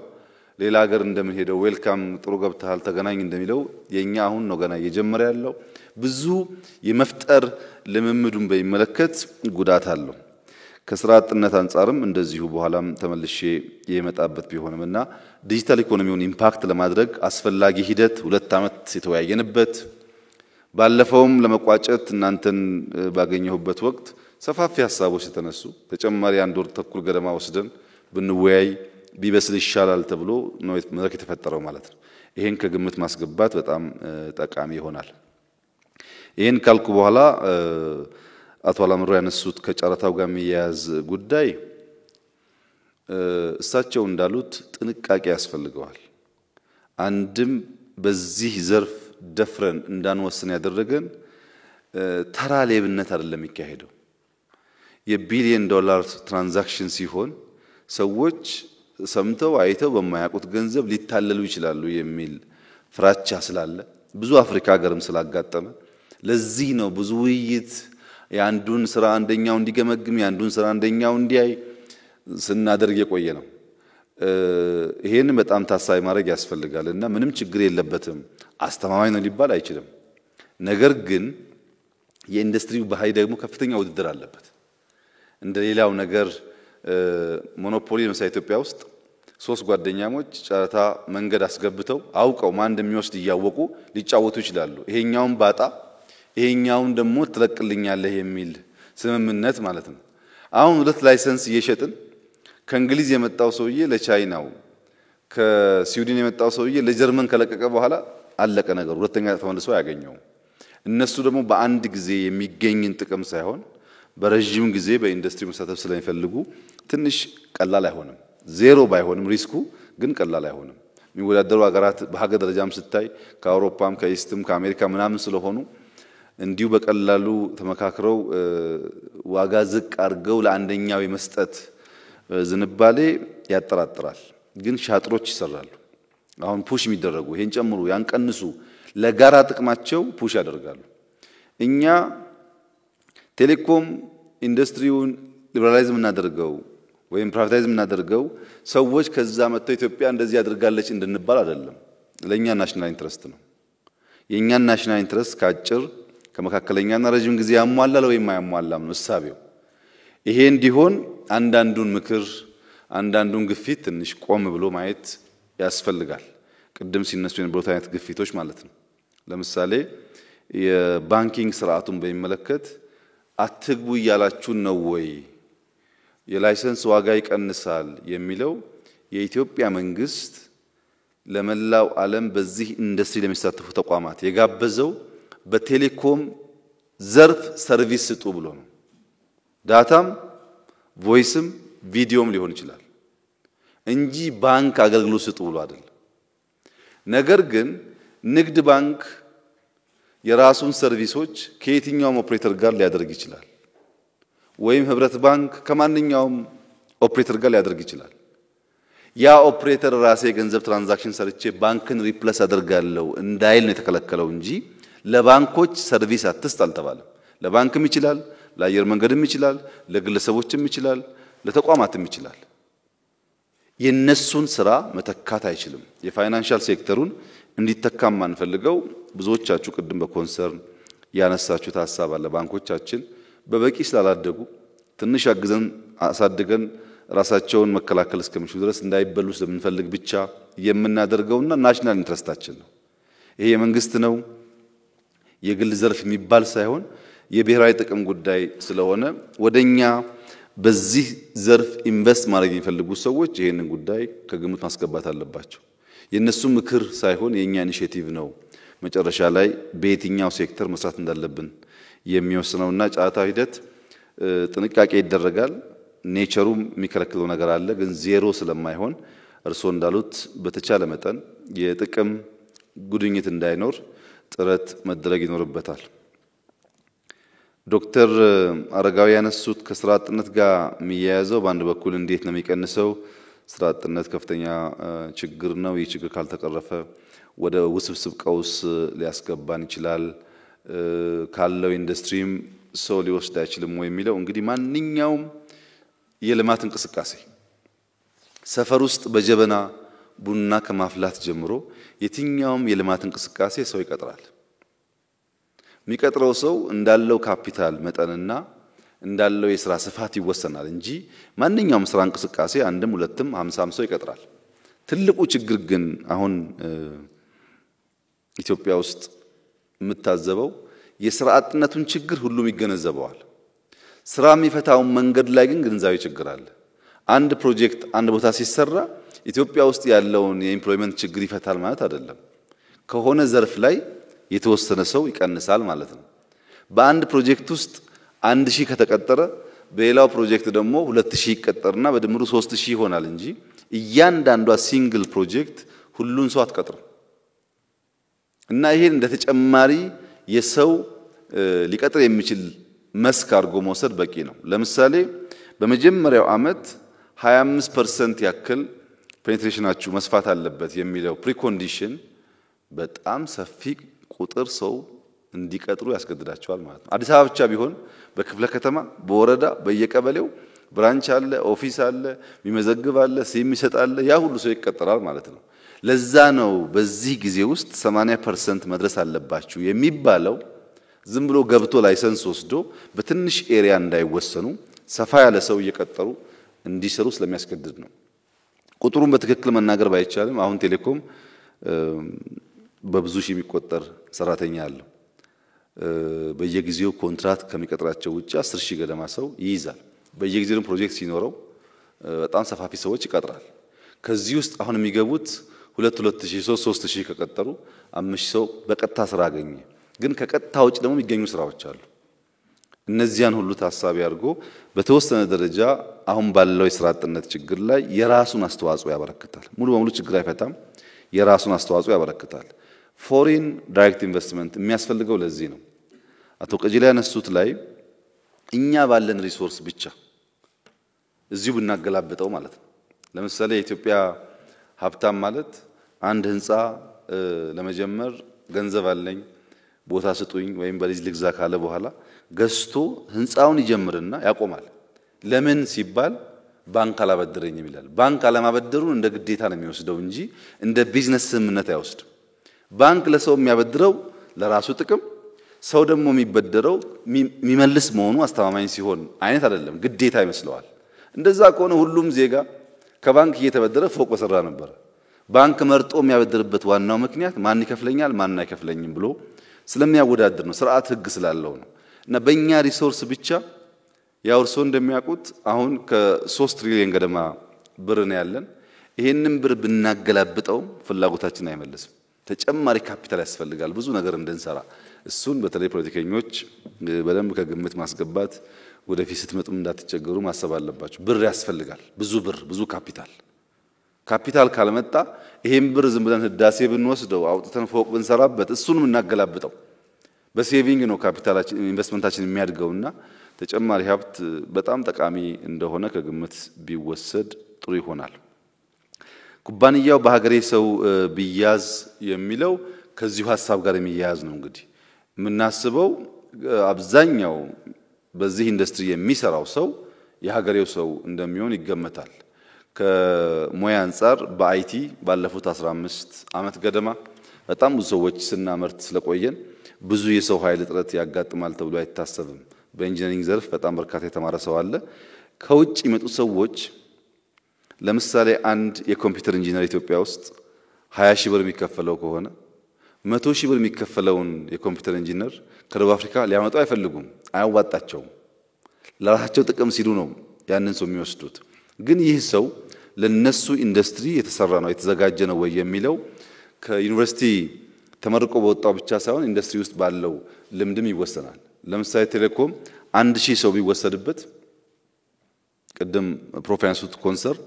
ሌላ ሀገር እንደምንሄደው welcome ጥሩ ገብተሃል ተገናኝ እንደሚለው የኛ አሁን ነው ገና እየጀመረ ያለው። ብዙ የመፍጠር ልምምዱን በሚመለከት ጉዳት አለው። ከስራ አጥነት አንጻርም እንደዚሁ በኋላም ተመልሼ የመጣበት ቢሆንም እና ዲጂታል ኢኮኖሚውን impact ለማድረግ አስፈላጊ ሂደት ሁለት ዓመት የተወያየንበት ባለፈውም ለመቋጨት እናንተን ባገኘሁበት ወቅት ሰፋፊ ሀሳቦች የተነሱ ተጨማሪ አንድ ወር ተኩል ገደማ ወስደን ብንወያይ ቢበስል ይሻላል ተብሎ ነው መድረክ የተፈጠረው ማለት ነው። ይሄን ከግምት ማስገባት በጣም ጠቃሚ ይሆናል። ይህን ካልኩ በኋላ አቶ አላምሮ ያነሱት ከጨረታው ጋር የሚያያዝ ጉዳይ እሳቸው እንዳሉት ጥንቃቄ ያስፈልገዋል። አንድም በዚህ ዘርፍ ደፍረን እንዳንወስን ያደረገን ተራ ሌብነት አይደለም የሚካሄደው። የቢሊየን ዶላር transaction ሲሆን ሰዎች ሰምተው አይተው በማያውቁት ገንዘብ ሊታለሉ ይችላሉ የሚል ፍራቻ ስላለ ብዙ አፍሪካ ሀገርም ስላጋጠመ ለዚህ ነው ብዙ ውይይት የአንዱን ስራ አንደኛው እንዲገመግም የአንዱን ስራ አንደኛው እንዲያይ ስናደርግ የቆየ ነው። ይሄን በጣም ታሳቢ ማድረግ ያስፈልጋል እና ምንም ችግር የለበትም አስተማማኝ ነው ሊባል አይችልም። ነገር ግን የኢንዱስትሪው ባህሪ ደግሞ ከፍተኛ ውድድር አለበት። እንደ ሌላው ነገር ሞኖፖሊ ለምሳሌ ኢትዮጵያ ውስጥ ሶስት ጓደኛሞች ጨረታ መንገድ አስገብተው አውቀው ማን እንደሚወስድ እያወቁ ሊጫወቱ ይችላሉ። ይሄኛውን ባጣ ይሄኛውን ደግሞ ትለቅልኛለህ የሚል ስምምነት ማለት ነው። አሁን ሁለት license እየሸጥን ከእንግሊዝ የመጣው ሰውዬ ለቻይናው ከስዊድን የመጣው ሰውዬ ለጀርመን ከለቀቀ በኋላ አለቀ ነገሩ። ሁለተኛ ተመልሶ አያገኘውም። እነሱ ደግሞ በአንድ ጊዜ የሚገኝን ጥቅም ሳይሆን በረዥም ጊዜ በኢንዱስትሪ መሳተፍ ስለሚፈልጉ ትንሽ ቀላል አይሆንም። ዜሮ ባይሆንም ሪስኩ ግን ቀላል አይሆንም። የሚወዳደሩ ሀገራት በሀገር ደረጃም ስታይ ከአውሮፓም ከኢስትም ከአሜሪካ ምናምን ስለሆኑ እንዲሁ በቀላሉ ተመካክረው ዋጋ ዝቅ አድርገው ለአንደኛው የመስጠት ዝንባሌ ያጠራጥራል። ግን ሻጥሮች ይሰራሉ። አሁን ፑሽ የሚደረጉ ይሄን ጨምሩ፣ ያን ቀንሱ፣ ለጋራ ጥቅማቸው ፑሽ ያደርጋሉ። እኛ ቴሌኮም ኢንዱስትሪውን liberalize የምናደርገው ወይም privatize የምናደርገው ሰዎች ከዛ መጥተው ኢትዮጵያ እንደዚህ ያደርጋለች እንድንባል አይደለም። ለእኛ national interest ነው። የእኛን national interest ከአጭር ከመካከለኛና ረዥም ጊዜ ያሟላል ወይም አያሟላም ነው እሳቤው። ይሄ እንዲሆን አንዳንዱን ምክር አንዳንዱን ግፊት ትንሽ ቆም ብሎ ማየት ያስፈልጋል። ቅድም ሲነሱ የነበሩት አይነት ግፊቶች ማለት ነው። ለምሳሌ የ banking ስርዓቱን በሚመለከት አትግቡ እያላችሁን ነው ወይ? የ license ዋጋ ይቀንሳል የሚለው የኢትዮጵያ መንግስት ለመላው ዓለም በዚህ ኢንዱስትሪ ለሚሳተፉ ተቋማት የጋበዘው በቴሌኮም ዘርፍ service ስጡ ብሎ ነው። data ም voice ም ቪዲዮም ሊሆን ይችላል እንጂ ባንክ አገልግሎት ስጡ ብሎ አይደለም። ነገር ግን ንግድ ባንክ የራሱን service ኦች ከየትኛውም ኦፕሬተር ጋር ሊያደርግ ይችላል፣ ወይም ህብረት ባንክ ከማንኛውም ኦፕሬተር ጋር ሊያደርግ ይችላል። ያ ኦፕሬተር ራሴ የገንዘብ transaction ሰርቼ ባንክን replace አደርጋለሁ እንዳይል ነው የተከለከለው እንጂ ለባንኮች service አትስጥ አልተባለም። ለባንክም ይችላል፣ ለአየር መንገድም ይችላል፣ ለግለሰቦችም ይችላል፣ ለተቋማትም ይችላል። የነሱን ስራ መተካት አይችልም። የ financial sector ኡን እንዲተካ የማንፈልገው ብዙዎቻችሁ ቅድም በ concern ያነሳችሁት ሀሳብ አለ። ባንኮቻችን በበቂ ስላላደጉ ትንሽ አግዘን አሳድገን ራሳቸውን መከላከል እስከሚችሉ ድረስ እንዳይበሉ ስለምንፈልግ ብቻ የምናደርገውና national interest ኣችን ነው። ይሄ የመንግስት ነው የግል ዘርፍ የሚባል ሳይሆን የብሔራዊ ጥቅም ጉዳይ ስለሆነ ወደኛ በዚህ ዘርፍ invest ማድረግ የሚፈልጉ ሰዎች ይህንን ጉዳይ ከግምት ማስገባት አለባቸው። የእነሱ ምክር ሳይሆን የእኛ initiative ነው መጨረሻ ላይ በየትኛው ሴክተር መስራት እንዳለብን የሚወስነውና ጨረታ ሂደት ጥንቃቄ ይደረጋል። nature ኡም የሚከለክለው ነገር አለ፣ ግን ዜሮ ስለማይሆን እርስዎ እንዳሉት በተቻለ መጠን የጥቅም ጉድኝት እንዳይኖር ጥረት መደረግ ይኖርበታል። ዶክተር አረጋዊ ያነሱት ከስራ አጥነት ጋር የሚያያዘው በአንድ በኩል እንዴት ነው የሚቀንሰው? ስራ አጥነት ከፍተኛ ችግር ነው። ይህ ችግር ካልተቀረፈ ወደ ውስብስብ ቀውስ ሊያስገባን ይችላል። ካለው ኢንዱስትሪም ሰው ሊወስድ አይችልም ወይ የሚለው እንግዲህ ማንኛውም የልማት እንቅስቃሴ ሰፈር ውስጥ በጀበና ቡና ከማፍላት ጀምሮ የትኛውም የልማት እንቅስቃሴ ሰው ይቀጥራል። የሚቀጥረው ሰው እንዳለው ካፒታል መጠንና እንዳለው የስራ ስፋት ይወሰናል እንጂ ማንኛውም ስራ እንቅስቃሴ አንድም ሁለትም ሀምሳም ሰው ይቀጥራል። ትልቁ ችግር ግን አሁን ኢትዮጵያ ውስጥ የምታዘበው የስራ አጥነቱን ችግር ሁሉም ይገነዘበዋል። ስራ የሚፈታውን መንገድ ላይ ግን ግንዛቤ ችግር አለ። አንድ ፕሮጀክት አንድ ቦታ ሲሰራ ኢትዮጵያ ውስጥ ያለውን የ employment ችግር ይፈታል ማለት አይደለም። ከሆነ ዘርፍ ላይ የተወሰነ ሰው ይቀንሳል ማለት ነው። በአንድ ፕሮጀክት ውስጥ አንድ ሺህ ከተቀጠረ በሌላው ፕሮጀክት ደግሞ ሁለት ሺህ ይቀጠርና በድምሩ ሶስት ሺህ ይሆናል እንጂ እያንዳንዷ single ፕሮጀክት ሁሉን ሰው አትቀጥርም። እና ይሄን እንደ ተጨማሪ የሰው ሊቀጥር የሚችል መስክ አድርጎ መውሰድ በቂ ነው። ለምሳሌ በመጀመሪያው ዓመት 25% ያክል penetration ኣችሁ መስፋት አለበት የሚለው precondition በጣም ሰፊ ቁጥር ሰው እንዲቀጥሩ ያስገድዳቸዋል ማለት ነው። አዲስ አበባ ብቻ ቢሆን በክፍለ ከተማ፣ በወረዳ፣ በየቀበሌው branch አለ፣ office አለ፣ የሚመዘግብ አለ፣ ሲም ይሰጣል። ያ ሁሉ ሰው ይቀጠራል ማለት ነው። ለዛ ነው በዚህ ጊዜ ውስጥ 80% መድረስ አለባችሁ የሚባለው ዝም ብሎ ገብቶ license ወስዶ በትንሽ area እንዳይወሰኑ ሰፋ ያለ ሰው እየቀጠሩ እንዲሰሩ ስለሚያስገድድ ነው። ቁጥሩን በትክክል መናገር ባይቻልም አሁን ቴሌኮም በብዙ ሺህ የሚቆጠር ሰራተኛ አለው። በየጊዜው ኮንትራት ከሚቀጥራቸው ውጭ አስር ሺህ ገደማ ሰው ይይዛል። በየጊዜው ፕሮጀክት ሲኖረው በጣም ሰፋፊ ሰዎች ይቀጥራል። ከዚህ ውስጥ አሁን የሚገቡት ሁለት ሁለት ሺህ ሶስት ሶስት ሺህ ከቀጠሩ አምስት ሰው በቀጥታ ስራ አገኘ። ግን ከቀጥታ ውጭ ደግሞ የሚገኙ ስራዎች አሉ። እነዚያን ሁሉ ታሳቢ አድርጎ በተወሰነ ደረጃ አሁን ባለው የስራ አጥነት ችግር ላይ የራሱን አስተዋጽኦ ያበረክታል። ሙሉ በሙሉ ችግር አይፈታም፣ የራሱን አስተዋጽኦ ያበረክታል። foreign direct investment የሚያስፈልገው ለዚህ ነው። አቶ ቀጀላ ያነሱት ላይ እኛ ባለን resource ብቻ እዚሁ ብናገላብጠው ማለት ነው። ለምሳሌ የኢትዮጵያ ሀብታም ማለት አንድ ህንፃ ለመጀመር ገንዘብ አለኝ ቦታ ስጡኝ ወይም በሊዝ ልግዛ ካለ በኋላ ገዝቶ ህንፃውን ይጀምርና ያቆማል። ለምን ሲባል ባንክ አላበደረኝም ይላል። ባንክ አለማበደሩን እንደ ግዴታ ነው የሚወስደው እንጂ እንደ ቢዝነስ ስምምነት አይወስድም። ባንክ ለሰው የሚያበድረው ለራሱ ጥቅም፣ ሰው ደግሞ የሚበደረው የሚመልስ መሆኑ አስተማማኝ ሲሆን አይነት አይደለም፣ ግዴታ ይመስለዋል። እንደዛ ከሆነ ሁሉም ዜጋ ከባንክ እየተበደረ ፎቅ በሰራ ነበረ። ባንክ መርጦ የሚያበድርበት ዋናው ምክንያት ማን ይከፍለኛል፣ ማን አይከፍለኝም ብሎ ስለሚያወዳድር ነው። ስርዓት ህግ ስላለው ነው። እና በእኛ resource ብቻ ያው እርስዎ እንደሚያውቁት አሁን ከሶስት ትሪሊዮን ገደማ ብር ነው ያለን። ይሄንን ብር ብናገላብጠው ፍላጎታችን አይመልስም። ተጨማሪ ካፒታል ያስፈልጋል ብዙ ነገር እንድንሰራ። እሱን በተለይ ፖለቲከኞች በደንብ ከግምት ማስገባት ወደፊት ስትመጡም እንዳትቸገሩ ማሰብ አለባቸው። ብር ያስፈልጋል፣ ብዙ ብር፣ ብዙ ካፒታል። ካፒታል ካልመጣ ይሄን ብር ዝም ብለን ህዳሴ ብንወስደው አውጥተን ፎቅ ብንሰራበት እሱንም እናገላብጠው። በ saving ነው ካፒታላችን ኢንቨስትመንታችን የሚያድገውና ተጨማሪ ሀብት በጣም ጠቃሚ እንደሆነ ከግምት ቢወሰድ ጥሩ ይሆናል። ኩባንያው በሀገሬ ሰው ቢያዝ የሚለው ከዚሁ ሀሳብ ጋር የሚያያዝ ነው። እንግዲህ የምናስበው አብዛኛው በዚህ ኢንዱስትሪ የሚሰራው ሰው የሀገሬው ሰው እንደሚሆን ይገመታል። ከሙያ አንጻር በአይቲ ባለፉት 15 ዓመት ገደማ በጣም ብዙ ሰዎች ስናመርት ስለቆየን ብዙ የሰው ኃይል እጥረት ያጋጥማል ተብሎ አይታሰብም። በ engineering ዘርፍ በጣም በርካታ የተማረ ሰው አለ። ከውጭ የመጡ ሰዎች ለምሳሌ አንድ የኮምፒውተር ኢንጂነር ኢትዮጵያ ውስጥ 20 ሺህ ብር የሚከፈለው ከሆነ መቶ ሺህ ብር የሚከፈለውን የኮምፒውተር ኢንጂነር ከደቡብ አፍሪካ ሊያመጡ አይፈልጉም፣ አያዋጣቸውም። ለራሳቸው ጥቅም ሲሉ ነው ያንን ሰው የሚወስዱት። ግን ይህ ሰው ለነሱ ኢንዱስትሪ የተሰራ ነው የተዘጋጀ ነው ወይ የሚለው ከዩኒቨርሲቲ ተመርቆ በወጣው ብቻ ሳይሆን ኢንዱስትሪ ውስጥ ባለው ልምድም ይወሰናል። ለምሳሌ ቴሌኮም አንድ ሺህ ሰው ቢወሰድበት ቅድም prof ያነሱት concern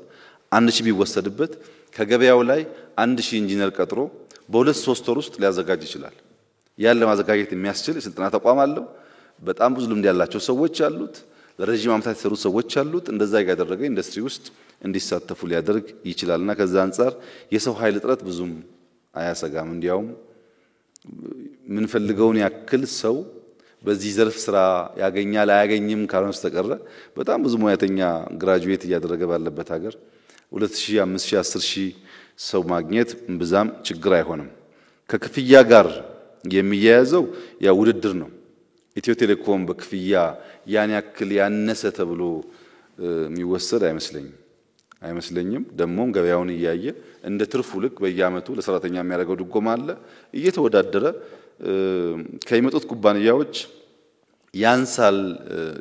አንድ ሺህ ቢወሰድበት ከገበያው ላይ አንድ ሺህ ኢንጂነር ቀጥሮ በሁለት ሶስት ወር ውስጥ ሊያዘጋጅ ይችላል። ያን ለማዘጋጀት የሚያስችል የስልጠና ተቋም አለው። በጣም ብዙ ልምድ ያላቸው ሰዎች አሉት። ለረዥም ዓመታት የሰሩ ሰዎች አሉት። እንደዛ ያደረገ ኢንዱስትሪ ውስጥ እንዲሳተፉ ሊያደርግ ይችላልና ከዛ አንጻር የሰው ኃይል እጥረት ብዙም አያሰጋም። እንዲያውም የምንፈልገውን ያክል ሰው በዚህ ዘርፍ ስራ ያገኛል አያገኝም ካልሆነ በስተቀረ በጣም ብዙ ሙያተኛ ግራጁዌት እያደረገ ባለበት ሀገር 2000፣ 5000፣ 10000 ሰው ማግኘት ብዛም ችግር አይሆንም። ከክፍያ ጋር የሚያያዘው ያ ውድድር ነው። ኢትዮ ቴሌኮም በክፍያ ያን ያክል ያነሰ ተብሎ የሚወሰድ አይመስለኝም አይመስለኝም። ደግሞም ገበያውን እያየ እንደ ትርፉ ልክ በየዓመቱ ለሰራተኛ የሚያደርገው ድጎማ አለ። እየተወዳደረ ከሚመጡት ኩባንያዎች ያንሳል፣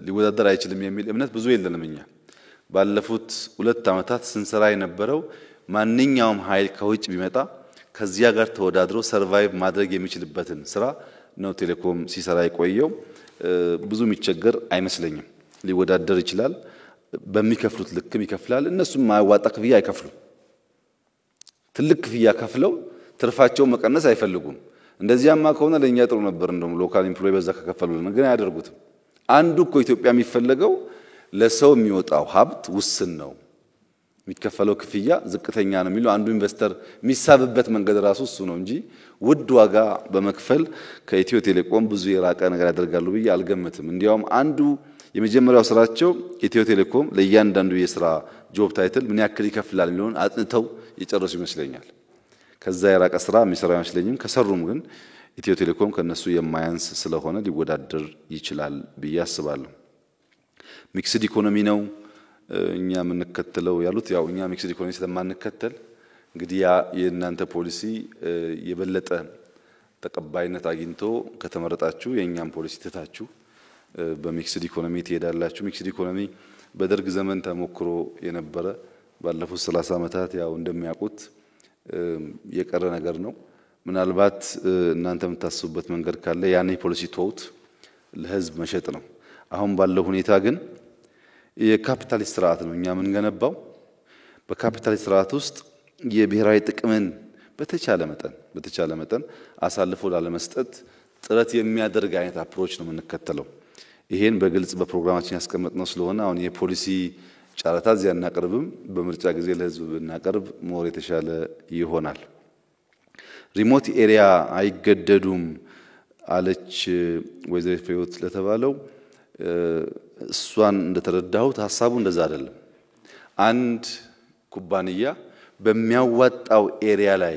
ሊወዳደር አይችልም የሚል እምነት ብዙ የለንም። እኛ ባለፉት ሁለት ዓመታት ስንሰራ የነበረው ማንኛውም ኃይል ከውጭ ቢመጣ ከዚያ ጋር ተወዳድሮ ሰርቫይቭ ማድረግ የሚችልበትን ስራ ነው ቴሌኮም ሲሰራ የቆየው። ብዙ የሚቸገር አይመስለኝም። ሊወዳደር ይችላል። በሚከፍሉት ልክም ይከፍላል። እነሱም ማያዋጣ ክፍያ አይከፍሉም። ትልቅ ክፍያ ከፍለው ትርፋቸውን መቀነስ አይፈልጉም። እንደዚያማ ከሆነ ለእኛ ጥሩ ነበር። እንደውም local employ በዛ ከከፈሉልን፣ ግን አያደርጉትም። አንዱ እኮ ኢትዮጵያ የሚፈለገው ለሰው የሚወጣው ሀብት ውስን ነው፣ የሚከፈለው ክፍያ ዝቅተኛ ነው የሚለው አንዱ investor የሚሳብበት መንገድ ራሱ እሱ ነው እንጂ ውድ ዋጋ በመክፈል ከኢትዮ ቴሌኮም ብዙ የራቀ ነገር ያደርጋሉ ብዬ አልገምትም። እንዲያውም አንዱ የመጀመሪያው ስራቸው ኢትዮ ቴሌኮም ለእያንዳንዱ የስራ job title ምን ያክል ይከፍላል የሚለውን አጥንተው የጨረሱ ይመስለኛል። ከዛ የራቀ ስራ የሚሰራ አይመስለኝም። ከሰሩም ግን ኢትዮ ቴሌኮም ከነሱ የማያንስ ስለሆነ ሊወዳደር ይችላል ብዬ አስባለሁ። mixed economy ነው እኛ የምንከተለው ያሉት፣ ያው እኛ mixed economy ስለማንከተል እንግዲህ የእናንተ ፖሊሲ የበለጠ ተቀባይነት አግኝቶ ከተመረጣችሁ የእኛም ፖሊሲ ትታችሁ በ mixed economy ትሄዳላችሁ። mixed economy በደርግ ዘመን ተሞክሮ የነበረ ባለፉት ሰላሳ ዓመታት ያው እንደሚያውቁት የቀረ ነገር ነው። ምናልባት እናንተ የምታስቡበት መንገድ ካለ ያን ፖሊሲ ተውት፣ ለህዝብ መሸጥ ነው። አሁን ባለው ሁኔታ ግን የካፒታሊስት ስርዓት ነው እኛ የምንገነባው። በካፒታሊስት ስርዓት ውስጥ የብሔራዊ ጥቅምን በተቻለ መጠን በተቻለ መጠን አሳልፎ ላለመስጠት ጥረት የሚያደርግ አይነት approach ነው የምንከተለው። ይሄን በግልጽ በፕሮግራማችን ያስቀመጥነው ስለሆነ አሁን የፖሊሲ ጨረታ እዚያ አናቀርብም። በምርጫ ጊዜ ለህዝብ ብናቀርብ more የተሻለ ይሆናል። remote area አይገደዱም አለች ወይዘሪት ፍሬህይወት ለተባለው እሷን እንደተረዳሁት ሀሳቡ እንደዛ አይደለም። አንድ ኩባንያ በሚያዋጣው ኤሪያ ላይ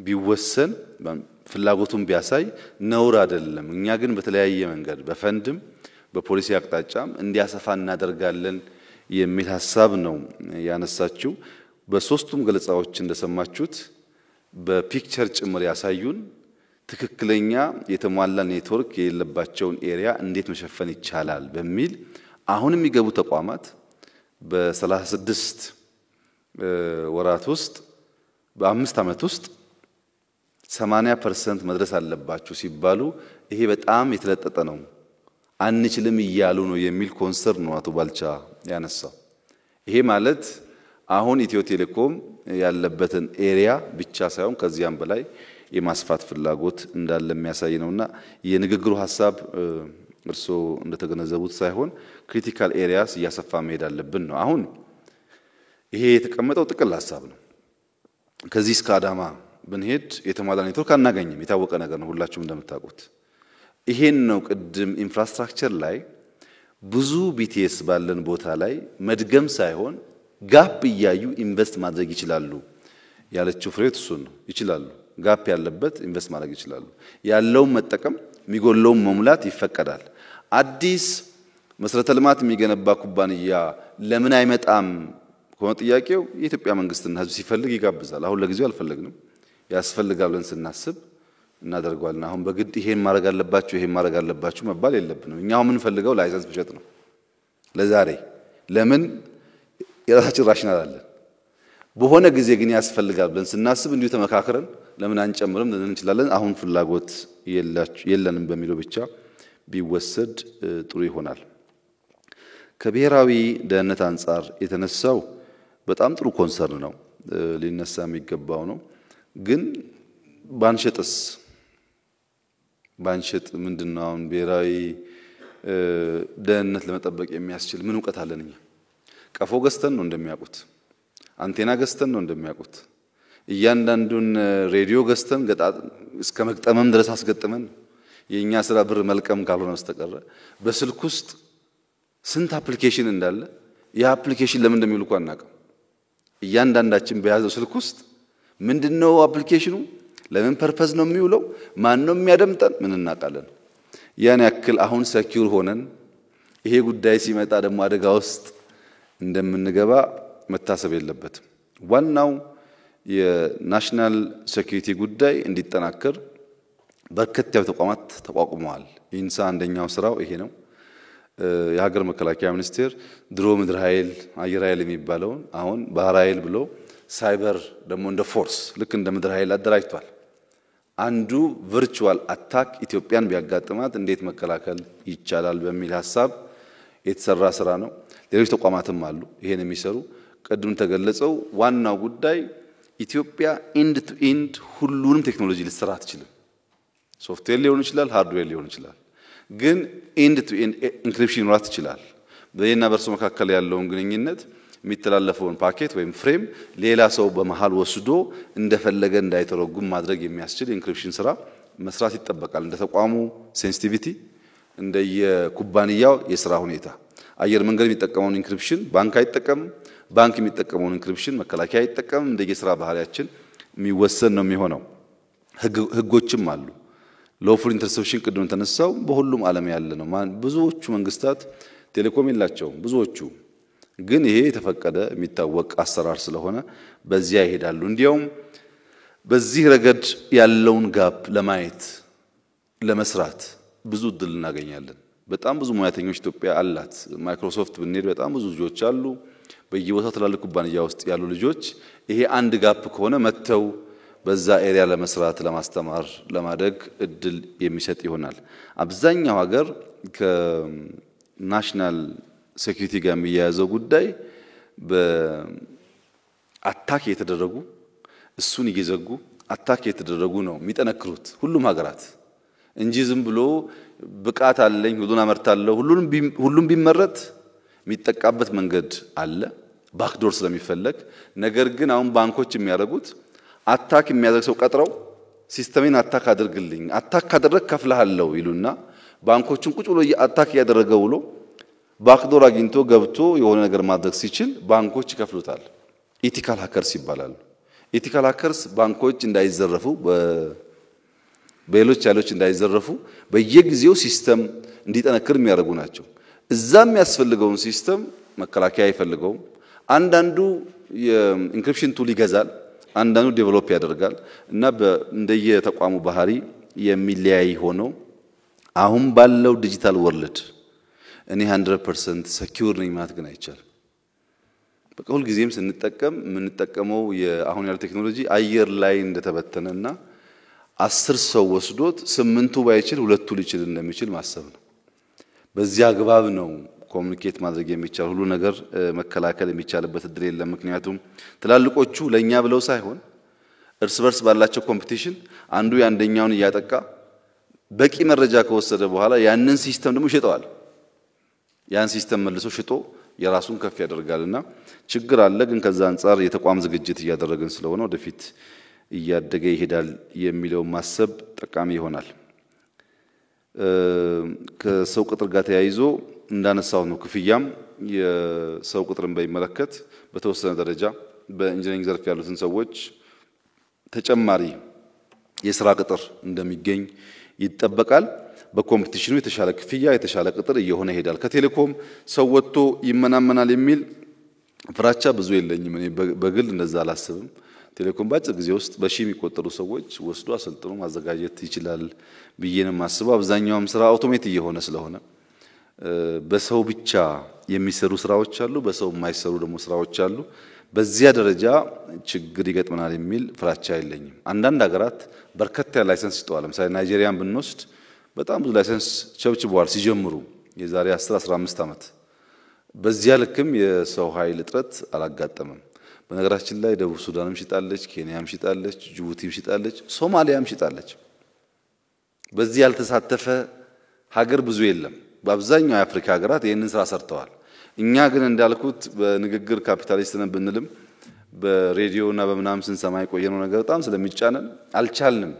ቢወሰን ፍላጎቱን ቢያሳይ ነውር አይደለም። እኛ ግን በተለያየ መንገድ በፈንድም በፖሊሲ አቅጣጫም እንዲያሰፋ እናደርጋለን የሚል ሀሳብ ነው ያነሳችው። በሶስቱም ገለጻዎች እንደሰማችሁት በ picture ጭምር ያሳዩን ትክክለኛ የተሟላ ኔትወርክ የሌለባቸውን area እንዴት መሸፈን ይቻላል በሚል አሁን የሚገቡ ተቋማት በሰላሳ ስድስት ወራት ውስጥ በአምስት ዓመት ውስጥ ሰማንያ percent መድረስ አለባችሁ ሲባሉ ይሄ በጣም የተለጠጠ ነው አንችልም እያሉ ነው የሚል concern ነው አቶ ባልቻ ያነሳው። ይሄ ማለት አሁን ኢትዮ ቴሌኮም ያለበትን area ብቻ ሳይሆን ከዚያም በላይ የማስፋት ፍላጎት እንዳለ የሚያሳይ ነውና የንግግሩ ሀሳብ እርስዎ እንደተገነዘቡት ሳይሆን critical areas እያሰፋ መሄድ አለብን ነው። አሁን ይሄ የተቀመጠው ጥቅል ሀሳብ ነው። ከዚህ እስከ አዳማ ብንሄድ የተሟላ ኔትወርክ አናገኝም። የታወቀ ነገር ነው፣ ሁላችሁም እንደምታውቁት። ይሄን ነው ቅድም infrastructure ላይ ብዙ BTS ባለን ቦታ ላይ መድገም ሳይሆን gap እያዩ invest ማድረግ ይችላሉ ያለችው ፍሬት እሱን ነው። ይችላሉ፣ gap ያለበት invest ማድረግ ይችላሉ። ያለውን መጠቀም የሚጎለውን መሙላት ይፈቀዳል። አዲስ መሰረተ ልማት የሚገነባ ኩባንያ ለምን አይመጣም ከሆነ ጥያቄው የኢትዮጵያ መንግስትና ሕዝብ ሲፈልግ ይጋብዛል። አሁን ለጊዜው አልፈለግንም። ያስፈልጋል ብለን ስናስብ እናደርገዋለን። አሁን በግድ ይሄን ማድረግ አለባችሁ ይሄን ማድረግ አለባችሁ መባል የለብንም። እኛ የምንፈልገው license መሸጥ ነው ለዛሬ። ለምን የራሳችን ራሽናል አለን። በሆነ ጊዜ ግን ያስፈልጋል ብለን ስናስብ እንዲሁ ተመካክረን ለምን አንጨምርም እንችላለን። አሁን ፍላጎት የለንም በሚለው ብቻ ቢወሰድ ጥሩ ይሆናል። ከብሔራዊ ደህንነት አንጻር የተነሳው በጣም ጥሩ ኮንሰርን ነው፣ ሊነሳ የሚገባው ነው። ግን ባንሸጥስ ባንሸጥ ምንድን ነው አሁን ብሔራዊ ደህንነት ለመጠበቅ የሚያስችል ምን እውቀት አለን እኛ? ቀፎ ገዝተን ነው እንደሚያውቁት፣ አንቴና ገዝተን ነው እንደሚያውቁት፣ እያንዳንዱን ሬዲዮ ገዝተን እስከ መግጠምም ድረስ አስገጥመን የእኛ ስራ ብር መልቀም ካልሆነ በስተቀረ በስልክ ውስጥ ስንት application እንዳለ ያ application ለምን እንደሚውል አናውቅም። እያንዳንዳችን በያዘው ስልክ ውስጥ ምንድነው application ኑ፣ ለምን purpose ነው የሚውለው፣ ማን ነው የሚያደምጠን፣ ምን እናውቃለን። ያን ያክል አሁን secure ሆነን ይሄ ጉዳይ ሲመጣ ደግሞ አደጋ ውስጥ እንደምንገባ መታሰብ የለበትም። ዋናው የ national security ጉዳይ እንዲጠናከር በርከት ያሉ ተቋማት ተቋቁመዋል። ኢንሳ አንደኛው ስራው ይሄ ነው። የሀገር መከላከያ ሚኒስቴር ድሮ ምድር ኃይል፣ አየር ኃይል የሚባለውን አሁን ባህር ኃይል ብሎ ሳይበር ደግሞ እንደ force ልክ እንደ ምድር ኃይል አደራጅቷል። አንዱ virtual attack ኢትዮጵያን ቢያጋጥማት እንዴት መከላከል ይቻላል በሚል ሀሳብ የተሰራ ስራ ነው። ሌሎች ተቋማትም አሉ ይሄን የሚሰሩ። ቅድም የተገለጸው ዋናው ጉዳይ ኢትዮጵያ end to end ሁሉንም ቴክኖሎጂ ልትሰራ አትችልም። ሶፍትዌር ሊሆን ይችላል፣ hardware ሊሆን ይችላል። ግን end to end encryption ኖራት ይችላል። በእኔና በእርሱ መካከል ያለውን ግንኙነት የሚተላለፈውን ፓኬት ወይም frame ሌላ ሰው በመሃል ወስዶ እንደፈለገ እንዳይተረጉም ማድረግ የሚያስችል የ encryption ስራ መስራት ይጠበቃል። እንደ ተቋሙ sensitivity፣ እንደየኩባንያው የስራ ሁኔታ አየር መንገድ የሚጠቀመውን encryption ባንክ አይጠቀምም። ባንክ የሚጠቀመውን encryption መከላከያ አይጠቀምም። እንደየስራ ባህሪያችን የሚወሰን ነው የሚሆነው። ህጎችም አሉ። lawful interception ቅድም የተነሳው በሁሉም ዓለም ያለ ነው። ብዙዎቹ መንግስታት ቴሌኮም የላቸውም ብዙዎቹ ግን ይሄ የተፈቀደ የሚታወቅ አሰራር ስለሆነ በዚያ ይሄዳሉ። እንዲያውም በዚህ ረገድ ያለውን gap ለማየት ለመስራት ብዙ እድል እናገኛለን። በጣም ብዙ ሙያተኞች ኢትዮጵያ አላት። ማይክሮሶፍት ብንሄድ በጣም ብዙ ልጆች አሉ። በየቦታው ትላልቅ ኩባንያ ውስጥ ያሉ ልጆች ይሄ አንድ gap ከሆነ መጥተው በዛ area ለመስራት፣ ለማስተማር፣ ለማደግ እድል የሚሰጥ ይሆናል። አብዛኛው ሀገር ከ national security ጋር የሚያያዘው ጉዳይ በ attack የተደረጉ እሱን እየዘጉ attack የተደረጉ ነው የሚጠነክሩት ሁሉም ሀገራት እንጂ ዝም ብሎ ብቃት አለኝ ሁሉን አመርታለሁ ሁሉም ቢመረት የሚጠቃበት መንገድ አለ backdoor ስለሚፈለግ። ነገር ግን አሁን ባንኮች የሚያደርጉት attack የሚያደርግ ሰው ቀጥረው system ኤን attack አድርግልኝ፣ attack ካደረግ ከፍልሃለሁ ይሉና ባንኮቹን ቁጭ ብሎ attack እያደረገ ውሎ backdoor አግኝቶ ገብቶ የሆነ ነገር ማድረግ ሲችል ባንኮች ይከፍሉታል። ethical hackers ይባላሉ። ethical hackers ባንኮች እንዳይዘረፉ በሌሎች ኃይሎች እንዳይዘረፉ በየጊዜው system እንዲጠነክር የሚያደርጉ ናቸው። እዛ የሚያስፈልገውን system መከላከያ አይፈልገውም። አንዳንዱ የ encryption tool ይገዛል፣ አንዳንዱ develop ያደርጋል እና እንደየተቋሙ ባህሪ የሚለያይ ሆነው አሁን ባለው digital world እኔ 100% secure ነኝ ማለት ግን አይቻልም። በቃ ሁልጊዜም ስንጠቀም የምንጠቀመው አሁን ያለው ቴክኖሎጂ አየር ላይ እንደተበተነና አስር ሰው ወስዶት ስምንቱ ባይችል ሁለቱ ሊችል እንደሚችል ማሰብ ነው። በዚህ አግባብ ነው communicate ማድረግ የሚቻል ሁሉ ነገር መከላከል የሚቻልበት እድል የለም። ምክንያቱም ትላልቆቹ ለእኛ ብለው ሳይሆን እርስ በርስ ባላቸው competition አንዱ የአንደኛውን እያጠቃ በቂ መረጃ ከወሰደ በኋላ ያንን system ደግሞ ይሸጠዋል። ያን system መልሶ ሽጦ የራሱን ከፍ ያደርጋል ችግር አለ። ግን ከዛ አንጻር የተቋም ዝግጅት እያደረግን ስለሆነ ወደፊት እያደገ ይሄዳል የሚለው ማሰብ ጠቃሚ ይሆናል። ከሰው ቅጥር ጋር ተያይዞ እንዳነሳው ነው። ክፍያም የሰው ቅጥርን በሚመለከት በተወሰነ ደረጃ በ engineering ዘርፍ ያሉትን ሰዎች ተጨማሪ የስራ ቅጥር እንደሚገኝ ይጠበቃል። በ competition ኡ የተሻለ ክፍያ የተሻለ ቅጥር እየሆነ ይሄዳል። ከቴሌኮም ሰው ወጥቶ ይመናመናል የሚል ፍራቻ ብዙ የለኝም። እኔ በግል እንደዛ አላስብም። ቴሌኮም በአጭር ጊዜ ውስጥ በሺህ የሚቆጠሩ ሰዎች ወስዶ አሰልጥኖ ማዘጋጀት ይችላል ብዬ ነው የማስበው። አብዛኛውም ስራ automate እየሆነ ስለሆነ በሰው ብቻ የሚሰሩ ስራዎች አሉ፣ በሰው የማይሰሩ ደግሞ ስራዎች አሉ። በዚያ ደረጃ ችግር ይገጥመናል የሚል ፍራቻ የለኝም። አንዳንድ ሀገራት በርከት ያለ license ይጠዋል። ለምሳሌ ናይጄሪያን ብንወስድ በጣም ብዙ license ቸብችበዋል ሲጀምሩ የዛሬ 10 15 ዓመት። በዚያ ልክም የሰው ኃይል እጥረት አላጋጠመም። በነገራችን ላይ ደቡብ ሱዳንም ሽጣለች፣ ኬንያም ሽጣለች፣ ጅቡቲም ሽጣለች፣ ሶማሊያም ሽጣለች። በዚህ ያልተሳተፈ ሀገር ብዙ የለም። በአብዛኛው የአፍሪካ ሀገራት ይህንን ስራ ሰርተዋል። እኛ ግን እንዳልኩት በንግግር ካፒታሊስት ነን ብንልም በሬዲዮ እና በምናምን ስንሰማ የቆየነው ነገር በጣም ስለሚጫነን አልቻልንም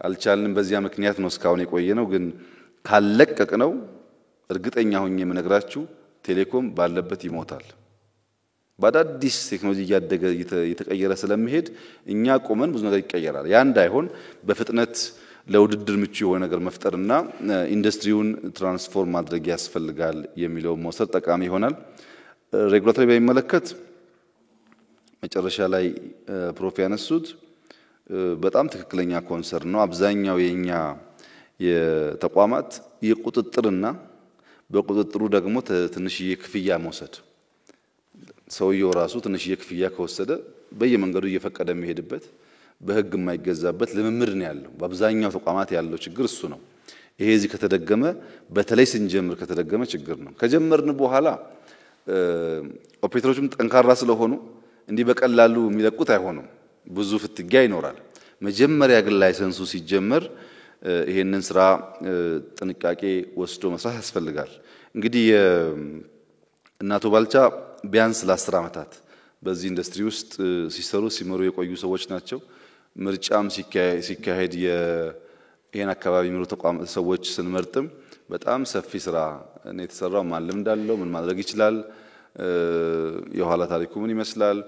አልቻልንም። በዚያ ምክንያት ነው እስካሁን የቆየነው። ግን ካለቀ ነው እርግጠኛ ሆኜ የምነግራችሁ ቴሌኮም ባለበት ይሞታል። በአዳዲስ ቴክኖሎጂ እያደገ እየተቀየረ ስለሚሄድ እኛ ቆመን ብዙ ነገር ይቀየራል። ያ እንዳይሆን በፍጥነት ለውድድር ምቹ የሆነ ነገር መፍጠርና ኢንዱስትሪውን transform ማድረግ ያስፈልጋል የሚለውን መውሰድ ጠቃሚ ይሆናል። regulatory በሚመለከት መጨረሻ ላይ prof ያነሱት በጣም ትክክለኛ concern ነው። አብዛኛው የኛ የተቋማት የቁጥጥርና በቁጥጥሩ ደግሞ ትንሽዬ ክፍያ መውሰድ ሰውየው ራሱ ትንሽዬ ክፍያ ከወሰደ በየመንገዱ እየፈቀደ የሚሄድበት በሕግ የማይገዛበት ልምምድ ነው ያለው። በአብዛኛው ተቋማት ያለው ችግር እሱ ነው። ይሄ እዚህ ከተደገመ በተለይ ስንጀምር ከተደገመ ችግር ነው። ከጀመርን በኋላ ኦፕሬተሮችም ጠንካራ ስለሆኑ እንዲህ በቀላሉ የሚለቁት አይሆኑም። ብዙ ፍትጊያ ይኖራል። መጀመሪያ ግን license ኡ ሲጀመር ይሄንን ስራ ጥንቃቄ ወስዶ መስራት ያስፈልጋል። እንግዲህ እናቶ ባልቻ ቢያንስ ለአስር ዓመታት በዚህ ኢንዱስትሪ ውስጥ ሲሰሩ ሲመሩ የቆዩ ሰዎች ናቸው። ምርጫም ሲካሄድ ይህን አካባቢ የሚመሩ ተቋም ሰዎች ስንመርጥም በጣም ሰፊ ስራ የተሰራው። ማን ልምድ አለው? ምን ማድረግ ይችላል? የኋላ ታሪኩ ምን ይመስላል?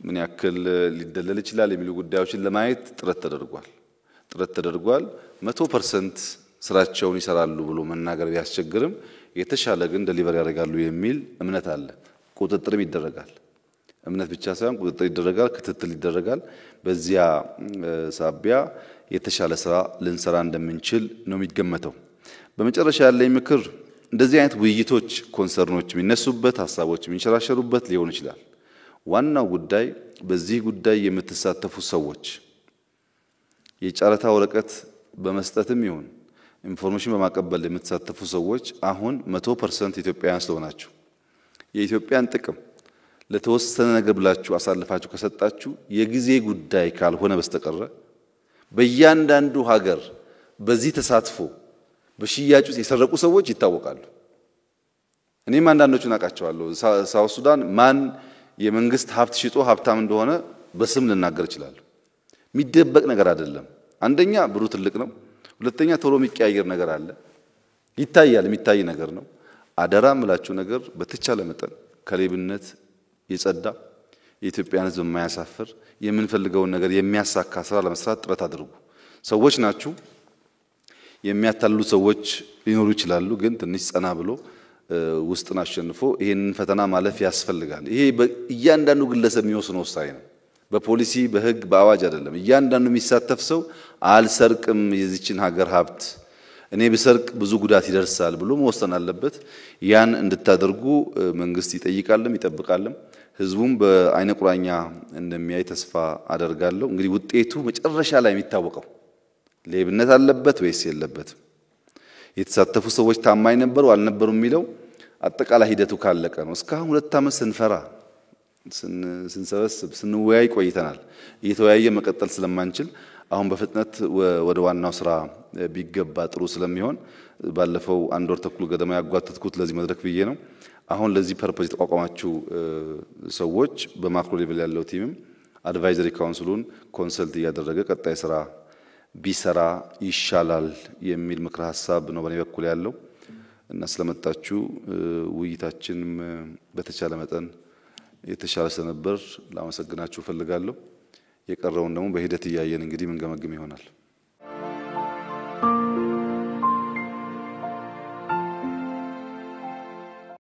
ምን ያክል ሊደለል ይችላል? የሚሉ ጉዳዮችን ለማየት ጥረት ተደርጓል ጥረት ተደርጓል። መቶ percent ስራቸውን ይሰራሉ ብሎ መናገር ቢያስቸግርም የተሻለ ግን deliver ያደርጋሉ የሚል እምነት አለ። ቁጥጥርም ይደረጋል። እምነት ብቻ ሳይሆን ቁጥጥር ይደረጋል፣ ክትትል ይደረጋል። በዚያ ሳቢያ የተሻለ ስራ ልንሰራ እንደምንችል ነው የሚገመተው። በመጨረሻ ያለኝ ምክር እንደዚህ አይነት ውይይቶች፣ concern ኦች የሚነሱበት ሀሳቦች የሚንሸራሸሩበት ሊሆን ይችላል። ዋናው ጉዳይ በዚህ ጉዳይ የምትሳተፉ ሰዎች የጨረታ ወረቀት በመስጠትም ይሁን information በማቀበል የምትሳተፉ ሰዎች አሁን መቶ percent ኢትዮጵያውያን ስለሆናችሁ የኢትዮጵያን ጥቅም ለተወሰነ ነገር ብላችሁ አሳልፋችሁ ከሰጣችሁ የጊዜ ጉዳይ ካልሆነ በስተቀረ በእያንዳንዱ ሀገር በዚህ ተሳትፎ በሽያጭ ውስጥ የሰረቁ ሰዎች ይታወቃሉ። እኔም አንዳንዶቹን አውቃቸዋለሁ። ሳውት ሱዳን ማን የመንግስት ሀብት ሽጦ ሀብታም እንደሆነ በስም ልናገር እችላለሁ። የሚደበቅ ነገር አይደለም። አንደኛ ብሩ ትልቅ ነው። ሁለተኛ ቶሎ የሚቀያየር ነገር አለ። ይታያል፣ የሚታይ ነገር ነው። አደራ ምላችሁ ነገር በተቻለ መጠን ከሌብነት የጸዳ የኢትዮጵያን ሕዝብ የማያሳፍር የምንፈልገውን ነገር የሚያሳካ ስራ ለመስራት ጥረት አድርጉ። ሰዎች ናችሁ። የሚያታልሉ ሰዎች ሊኖሩ ይችላሉ። ግን ትንሽ ጸና ብሎ ውስጥን አሸንፎ ይህንን ፈተና ማለፍ ያስፈልጋል። ይሄ እያንዳንዱ ግለሰብ የሚወስነው ውሳኔ ነው። በፖሊሲ በህግ በአዋጅ አይደለም። እያንዳንዱ የሚሳተፍ ሰው አልሰርቅም የዚችን ሀገር ሀብት እኔ ብሰርቅ ብዙ ጉዳት ይደርሳል ብሎ መወሰን አለበት። ያን እንድታደርጉ መንግስት ይጠይቃልም ይጠብቃልም። ህዝቡም በአይነ ቁራኛ እንደሚያይ ተስፋ አደርጋለሁ። እንግዲህ ውጤቱ መጨረሻ ላይ የሚታወቀው ሌብነት አለበት ወይስ የለበትም፣ የተሳተፉ ሰዎች ታማኝ ነበሩ አልነበሩ የሚለው አጠቃላይ ሂደቱ ካለቀ ነው። እስካሁን ሁለት ዓመት ስንፈራ ስንሰበስብ ስንወያይ ቆይተናል። እየተወያየ መቀጠል ስለማንችል አሁን በፍጥነት ወደ ዋናው ስራ ቢገባ ጥሩ ስለሚሆን ባለፈው አንድ ወር ተኩል ገደማ ያጓተትኩት ለዚህ መድረክ ብዬ ነው። አሁን ለዚህ purpose የተቋቋማችሁ ሰዎች በ macro level ያለው team ም advisory council ኡን consult እያደረገ ቀጣይ ስራ ቢሰራ ይሻላል የሚል ምክረ ሀሳብ ነው በእኔ በኩል ያለው እና ስለመጣችሁ ውይይታችንም በተቻለ መጠን የተሻለ ስለነበር ላመሰግናችሁ እፈልጋለሁ። የቀረውን ደግሞ በሂደት እያየን እንግዲህ ምንገመግም ይሆናል።